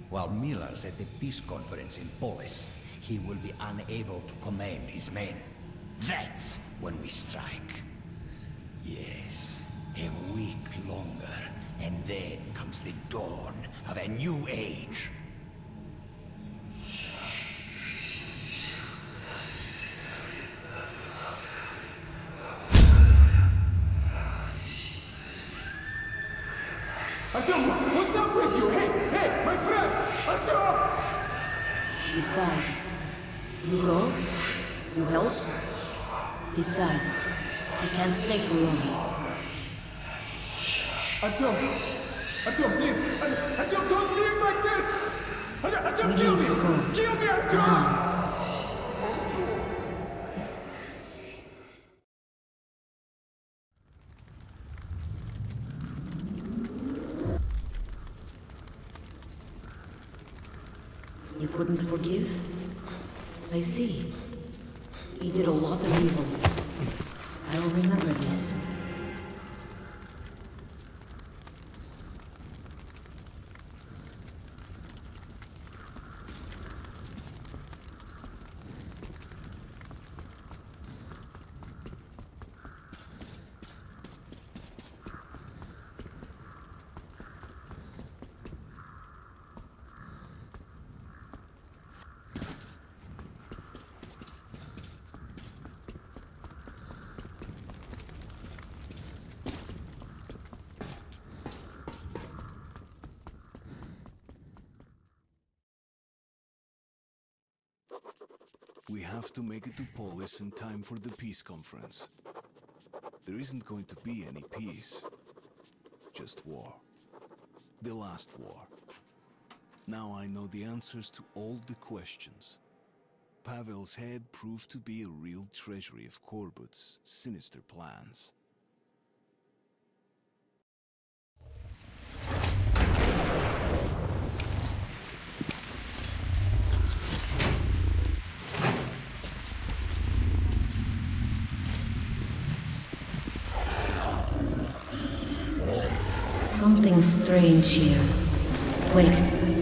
While Miller's at the peace conference in Polis, he will be unable to command his men. That's when we strike. Yes, a week longer, and then comes the dawn of a new age. Artyom, what's up with you? Hey, hey, my friend! Artyom! Decide. You go? You help? Decide. You can't stay for long. Artyom! Artyom, please! Ar- Artyom, don't leave like this! Ar- Artyom, kill me! Kill me, Artyom! Now. You couldn't forgive? I see. He did a lot of evil. I'll remember this. We have to make it to Polis in time for the peace conference. There isn't going to be any peace. Just war. The last war. Now I know the answers to all the questions. Pavel's head proved to be a real treasury of Korbut's sinister plans. Something strange here. Wait.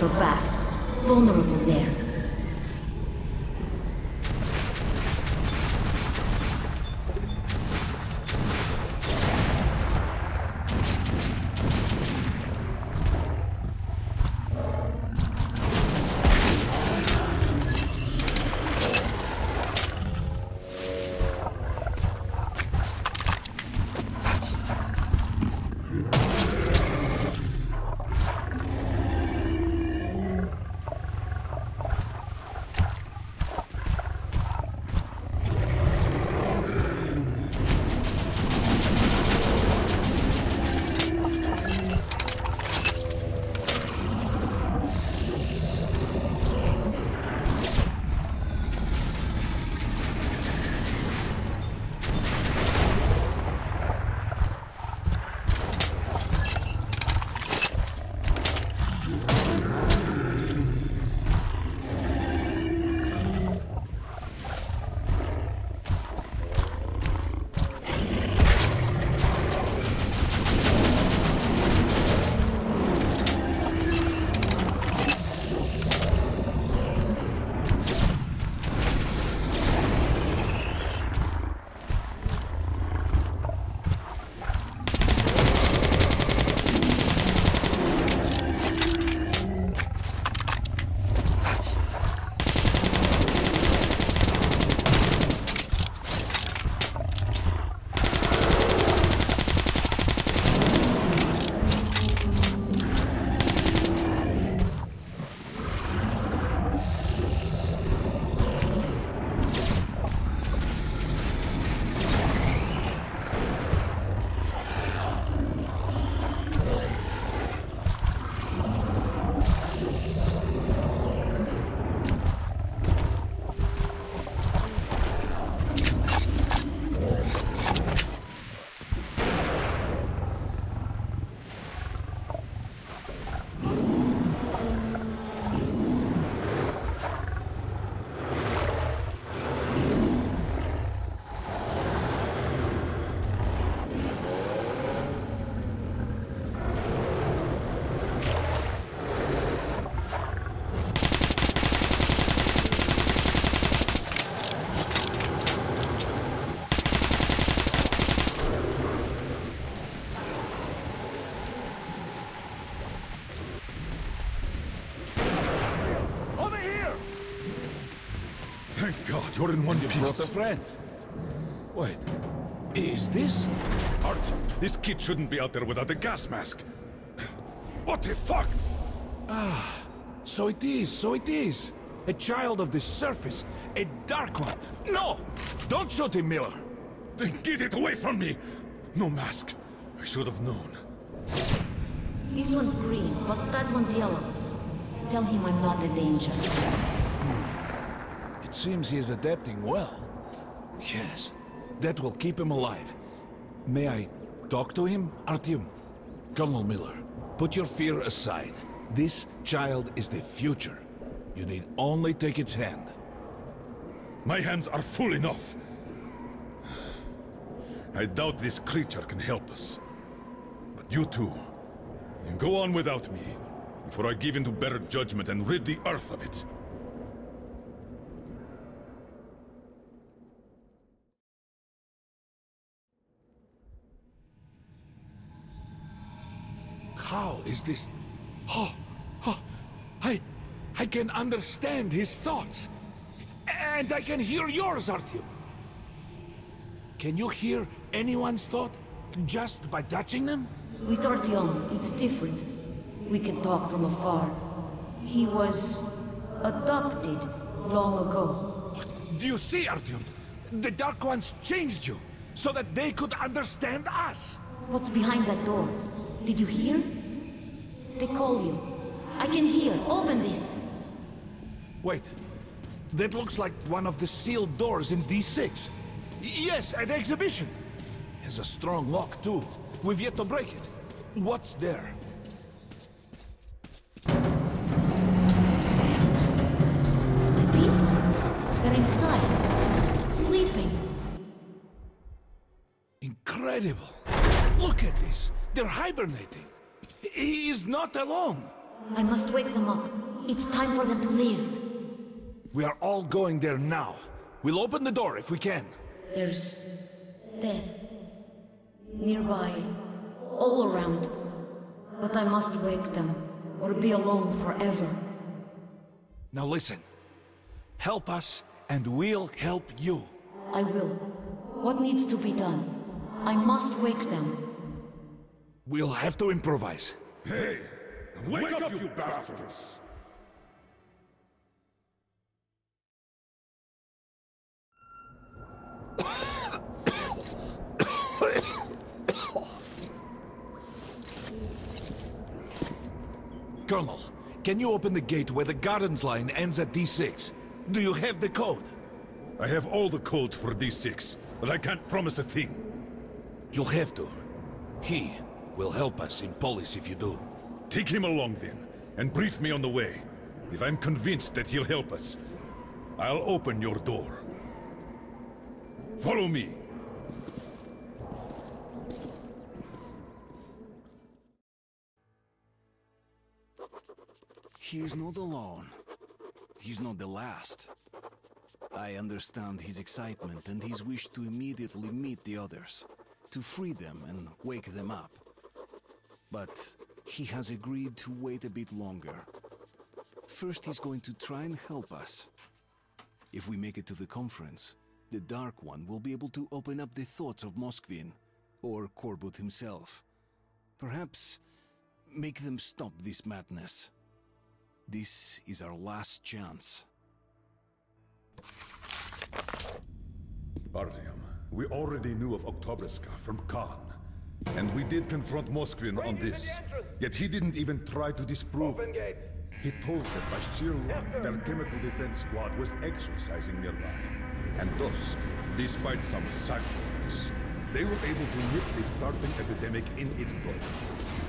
Her back. Vulnerable you're in one You piece. brought a friend. Wait, is this? Art, this kid shouldn't be out there without a gas mask. What the fuck? Ah, so it is, so it is. A child of the surface, a dark one. No! Don't shoot him, Miller. Then get it away from me! No mask. I should have known. This one's green, but that one's yellow. Tell him I'm not a danger. It seems he is adapting well. Yes, that will keep him alive. May I talk to him, Artyom? Colonel Miller, put your fear aside. This child is the future. You need only take its hand. My hands are full enough. I doubt this creature can help us. But you two, then go on without me, before I give in to better judgment and rid the Earth of it. How is this? Oh, oh, I, I can understand his thoughts. And I can hear yours, Artyom. Can you hear anyone's thought just by touching them? With Artyom, it's different. We can talk from afar. He was adopted long ago. Do you see, Artyom? The Dark Ones changed you, so that they could understand us! What's behind that door? Did you hear? They call you. I can hear. Open this. Wait. That looks like one of the sealed doors in D6. Yes, an exhibition. Has a strong lock, too. We've yet to break it. What's there? My people? They're inside. Sleeping. Incredible. Look at this. They're hibernating. He is not alone. I must wake them up. It's time for them to live. We are all going there now. We'll open the door if we can. There's death nearby, all around. But I must wake them, or be alone forever. Now listen. Help us, and we'll help you. I will. What needs to be done? I must wake them. We'll have to improvise. Hey! Wake, up, you bastards! Colonel, can you open the gate where the Gardens line ends at D6? Do you have the code? I have all the codes for D6, but I can't promise a thing. You'll have to. He will help us in Polis if you do. Take him along then, and brief me on the way. If I'm convinced that he'll help us, I'll open your door. Follow me. He is not alone. He's not the last. I understand his excitement and his wish to immediately meet the others, to free them and wake them up. But he has agreed to wait a bit longer. First, he's going to try and help us. If we make it to the conference, the Dark One will be able to open up the thoughts of Moskvin, or Korbut himself. Perhaps make them stop this madness. This is our last chance. Artyom, we already knew of Oktyabrskaya from Khan. And we did confront Moskvin on this. Yet he didn't even try to disprove it. He told them by sheer luck their chemical defense squad was exercising nearby. And thus, despite some sacrifice, they were able to nip the starting epidemic in its bud.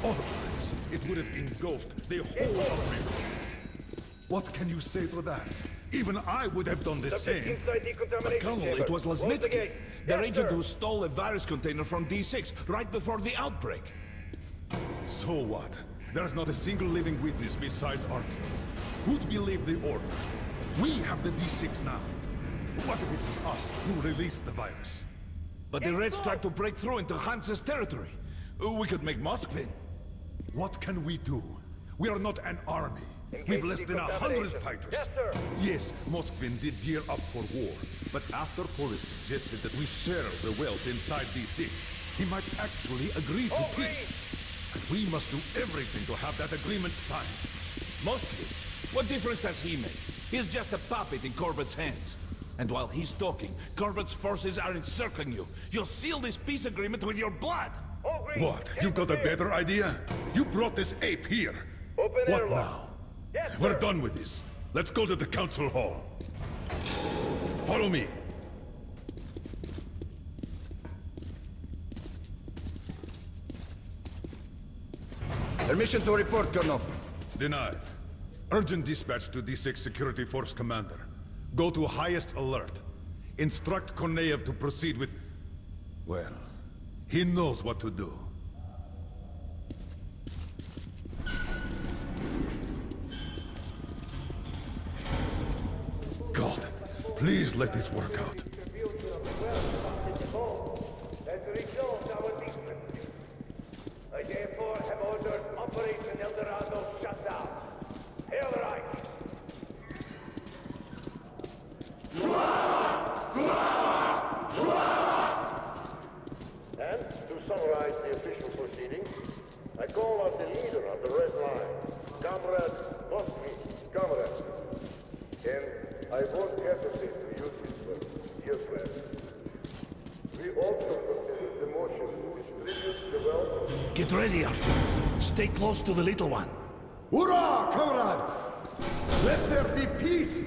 Otherwise, it would have engulfed the whole of Britain. What can you say to that? Even I would have done the same. But Colonel, it was Lesnitsky, their agent who stole a virus container from D6 right before the outbreak. So what? There's not a single living witness besides Artyom. Who'd believe the order? We have the D6 now. What if it was us who released the virus? But the Reds tried to break through into Hans's territory. We could make Moskvin. What can we do? We are not an army. We've less than a hundred fighters. Yes, sir. Yes, Moskvin did gear up for war. But after Polis suggested that we share the wealth inside D6, he might actually agree to peace. And we must do everything to have that agreement signed. Moskvin? What difference does he make? He's just a puppet in Korbut's hands. And while he's talking, Korbut's forces are encircling you. You'll seal this peace agreement with your blood! What? You've got a better idea? You brought this ape here. Open what airlock. now? Yes, We're done with this. Let's go to the council hall. Follow me. Permission to report, Colonel. Denied. Urgent dispatch to D6 Security Force Commander. Go to highest alert. Instruct Korneyev to proceed with... Well, he knows what to do. God, please let this work out. A result, our weakness. I therefore have ordered Operation Eldorado shut down. Hail Reich! And to summarize the official proceedings, I the leader of the Red Line, Comrade Moskvin. Comrade. And I won't hesitate to use this word, your friend. Get ready, Artyom. Stay close to the little one. Hurrah, comrades! Let there be peace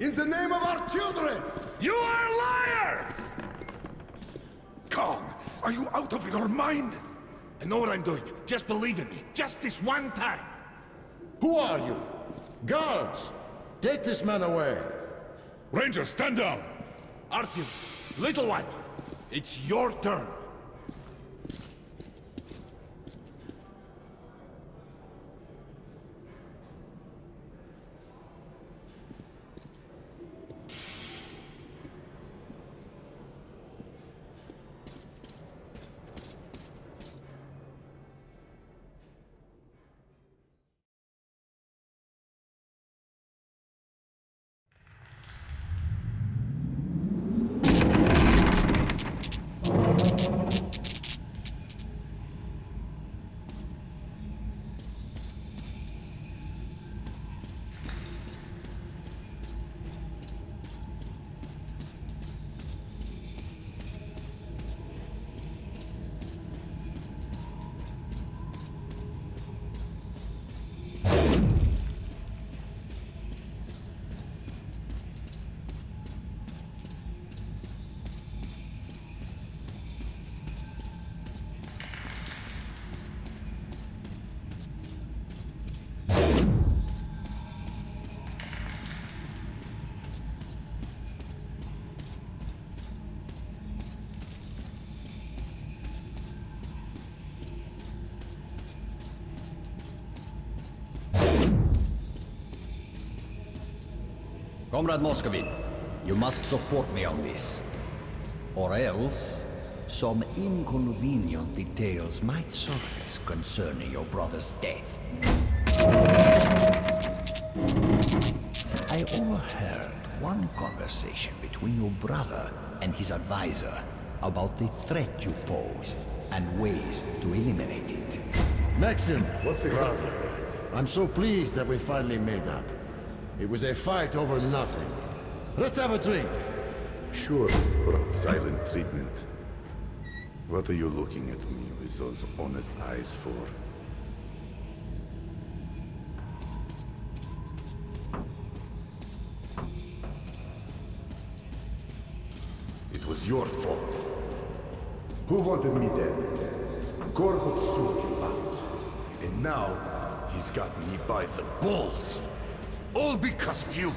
in the name of our children! You are a liar! Kong, are you out of your mind? I know what I'm doing. Just believe in me. Just this one time. Who are you? Guards! Take this man away! Ranger, stand down! Artyom, little one, it's your turn. Comrade Moskvin, you must support me on this. Or else, some inconvenient details might surface concerning your brother's death. I overheard one conversation between your brother and his advisor about the threat you pose and ways to eliminate it. Maxim, what's the brother? I'm so pleased that we finally made up. It was a fight over nothing. Let's have a drink. Sure, silent treatment. What are you looking at me with those honest eyes for? It was your fault. Who wanted me dead? Korbut sold you out. And now, he's got me by the balls. You.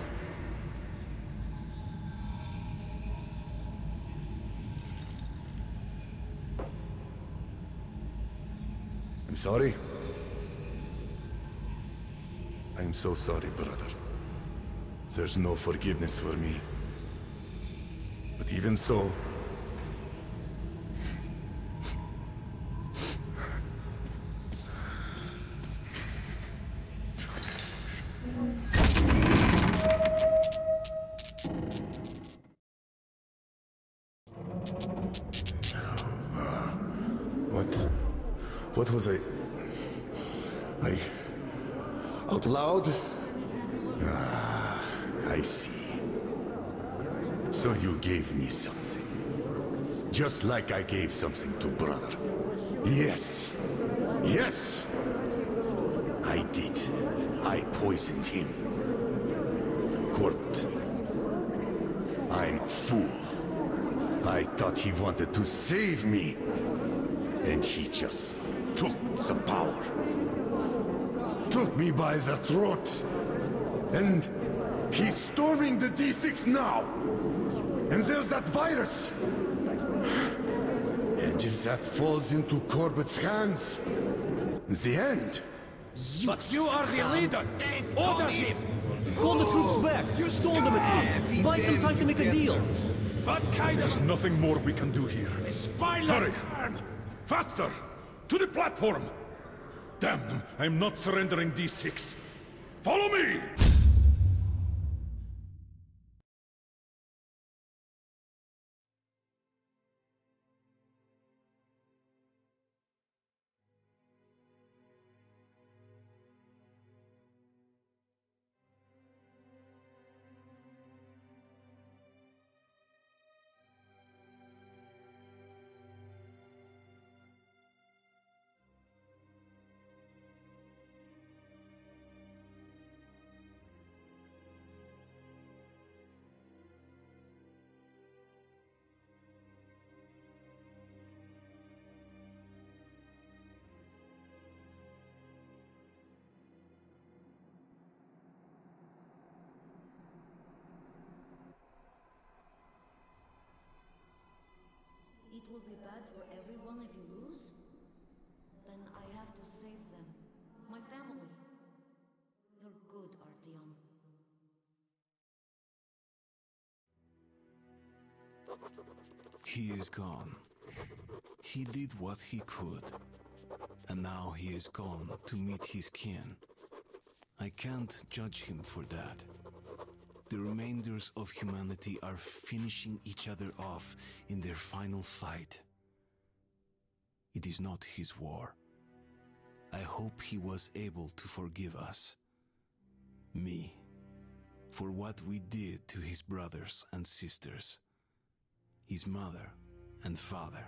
I'm sorry. I'm so sorry, brother. There's no forgiveness for me. But even so... like I gave something to brother. Yes. Yes! I did. I poisoned him. Korbut... I'm a fool. I thought he wanted to save me. And he just took the power. Took me by the throat. And he's storming the D6 now. And there's that virus. And if that falls into Korbut's hands, the end. But you are the leader! Order him! Call the troops back! You sold them at least! Buy some time to make a deal! What kind There's nothing more we can do here. Spineless Hurry! Faster! To the platform! Damn them, I'm not surrendering D6. Follow me! Will be bad for everyone if you lose? Then I have to save them. My family. You're good, Artyom. He is gone. He did what he could. And now he is gone to meet his kin. I can't judge him for that. The remainders of humanity are finishing each other off in their final fight. It is not his war. I hope he was able to forgive us. Me. For what we did to his brothers and sisters. His mother and father.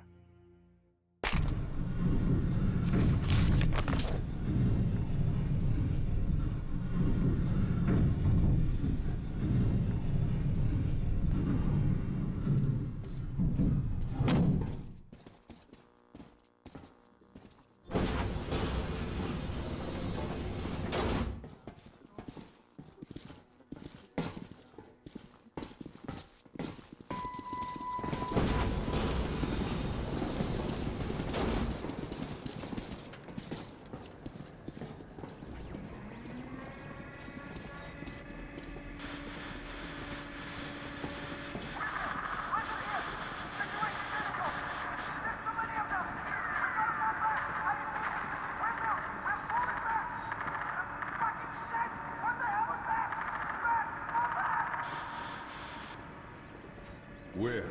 Well,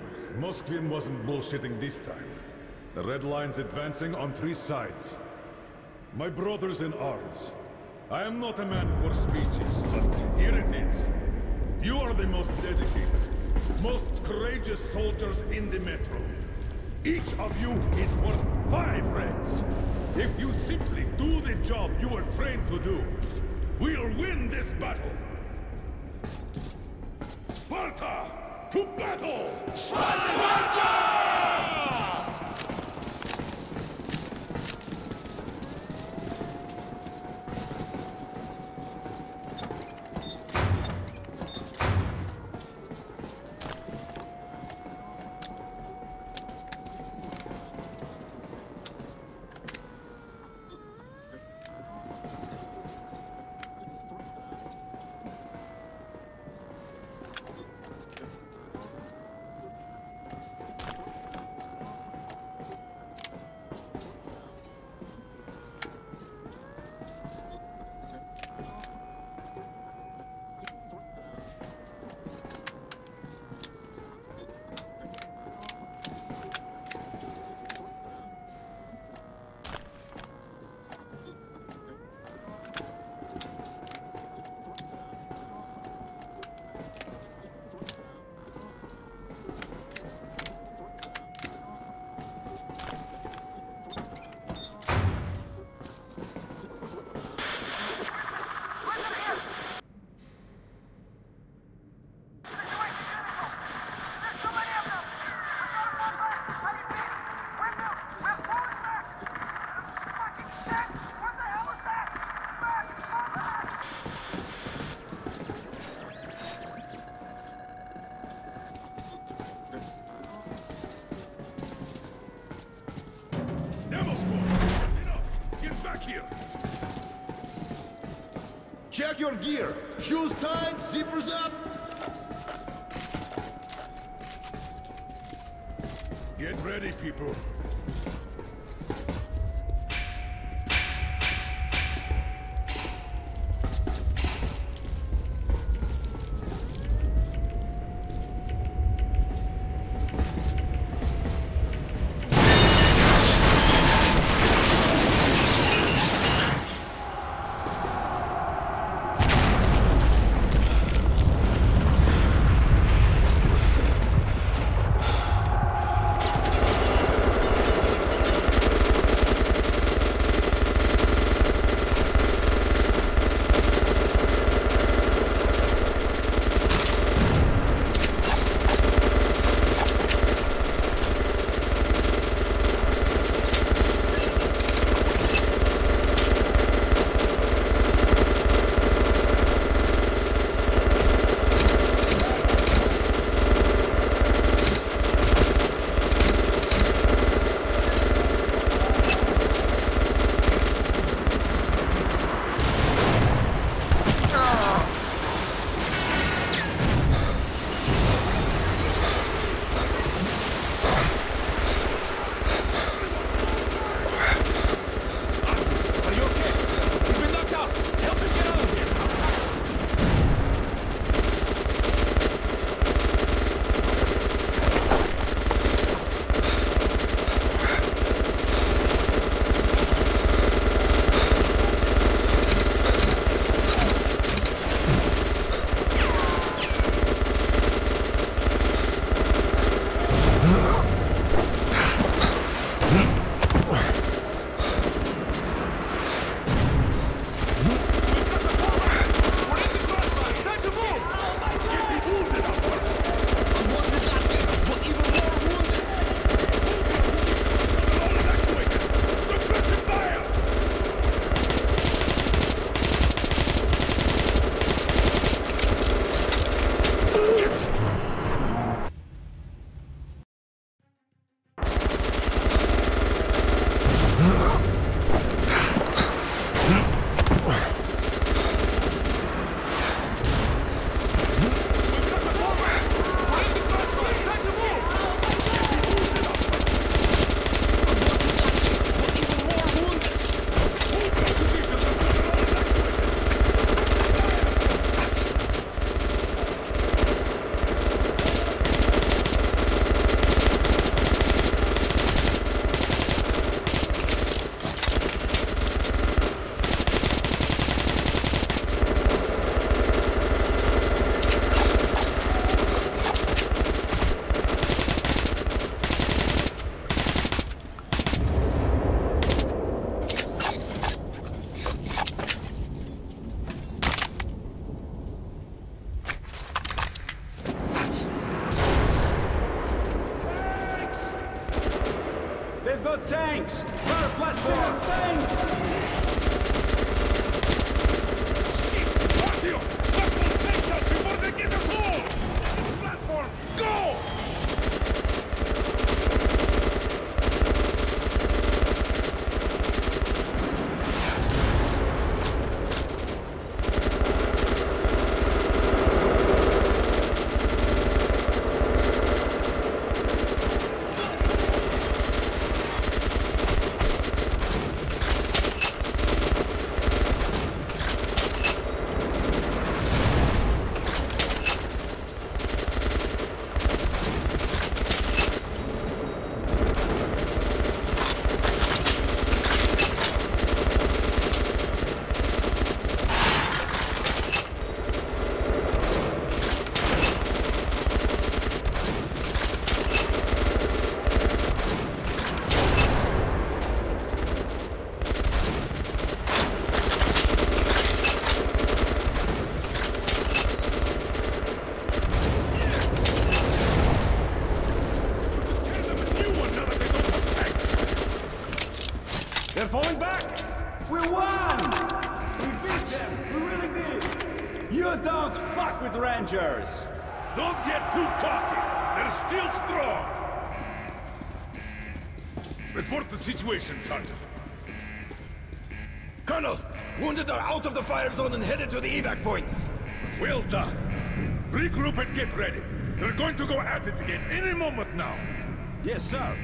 Moskvin wasn't bullshitting this time. The Red Line's advancing on three sides. My brothers in arms, I am not a man for speeches, but here it is. You are the most dedicated, most courageous soldiers in the Metro. Each of you is worth five reds. If you simply do the job you were trained to do, we'll win this battle. Sparta! To battle! Sparta! Demo squad! That's enough! Get back here! Your gear. Shoes tied, zippers up. Get ready, people. zone and headed to the evac point. Well done. Regroup and get ready. They're going to go at it again any moment now. Yes, sir.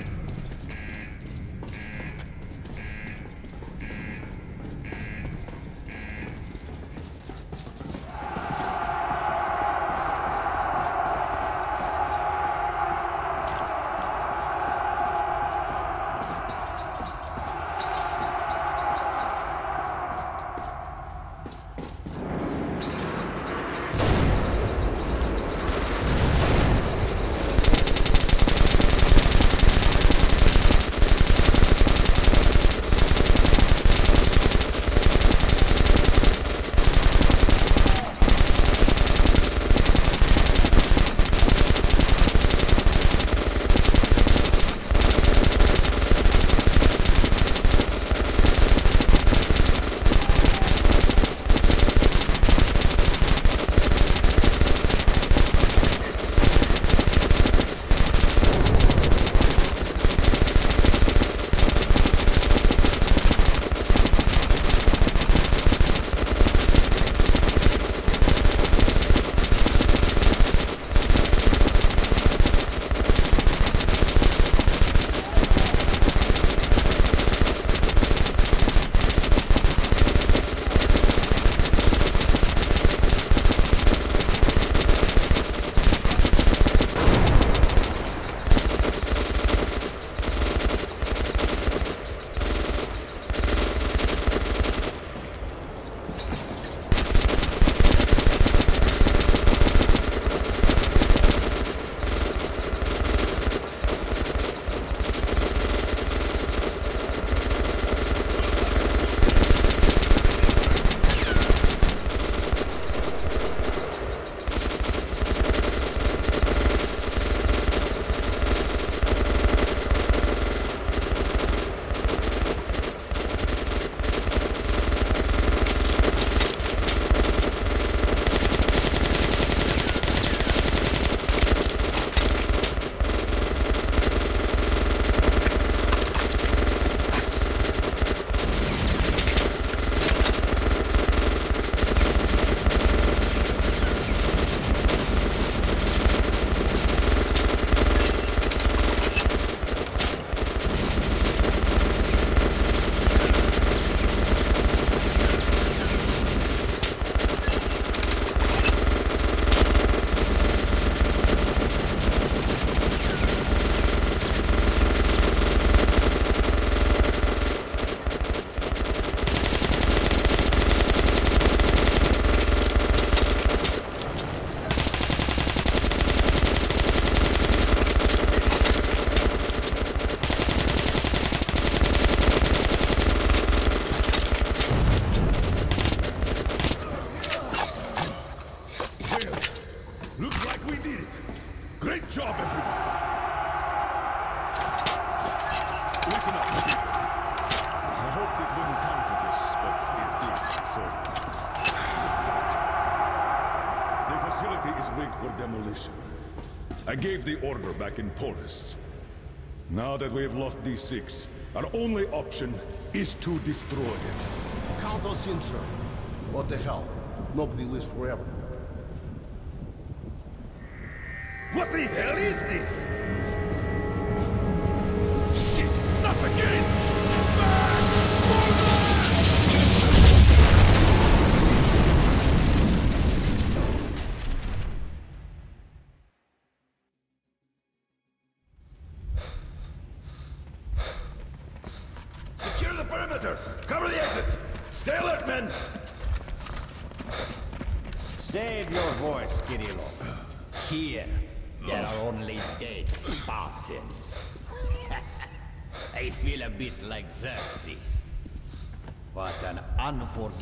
The order in Polis. Now that we have lost D6, our only option is to destroy it. Count us in, sir. What the hell? Nobody lives forever. What the hell is this?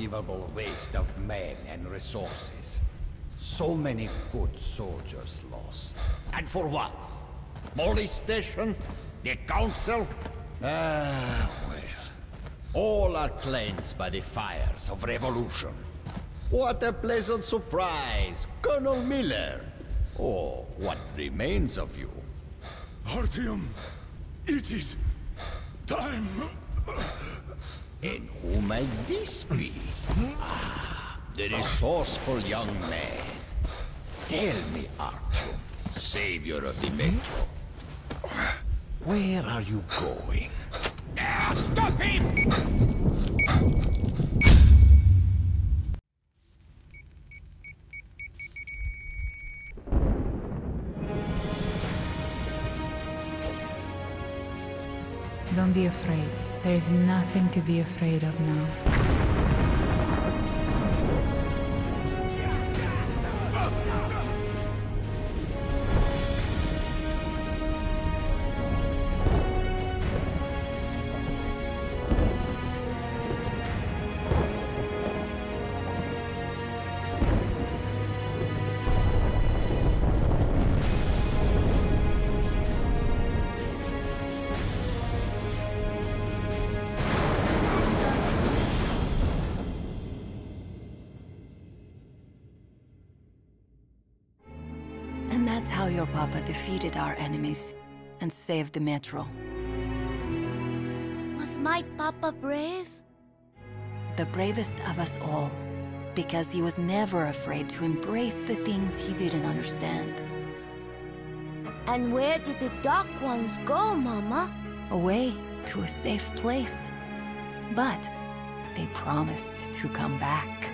Unforgivable waste of men and resources. So many good soldiers lost. And for what? Police station? The council? Ah, well. All are cleansed by the fires of revolution. What a pleasant surprise, Colonel Miller. Or what remains of you. Artyom, it is time. And who might this be? Ah, the resourceful young man. Tell me, Artyom, savior of the Metro. Where are you going? Ah, stop him! Don't be afraid. There is nothing to be afraid of now. Defeated our enemies and saved the Metro. Was my papa brave? The bravest of us all. Because he was never afraid to embrace the things he didn't understand. And where did the dark ones go, Mama? Away to a safe place. But they promised to come back.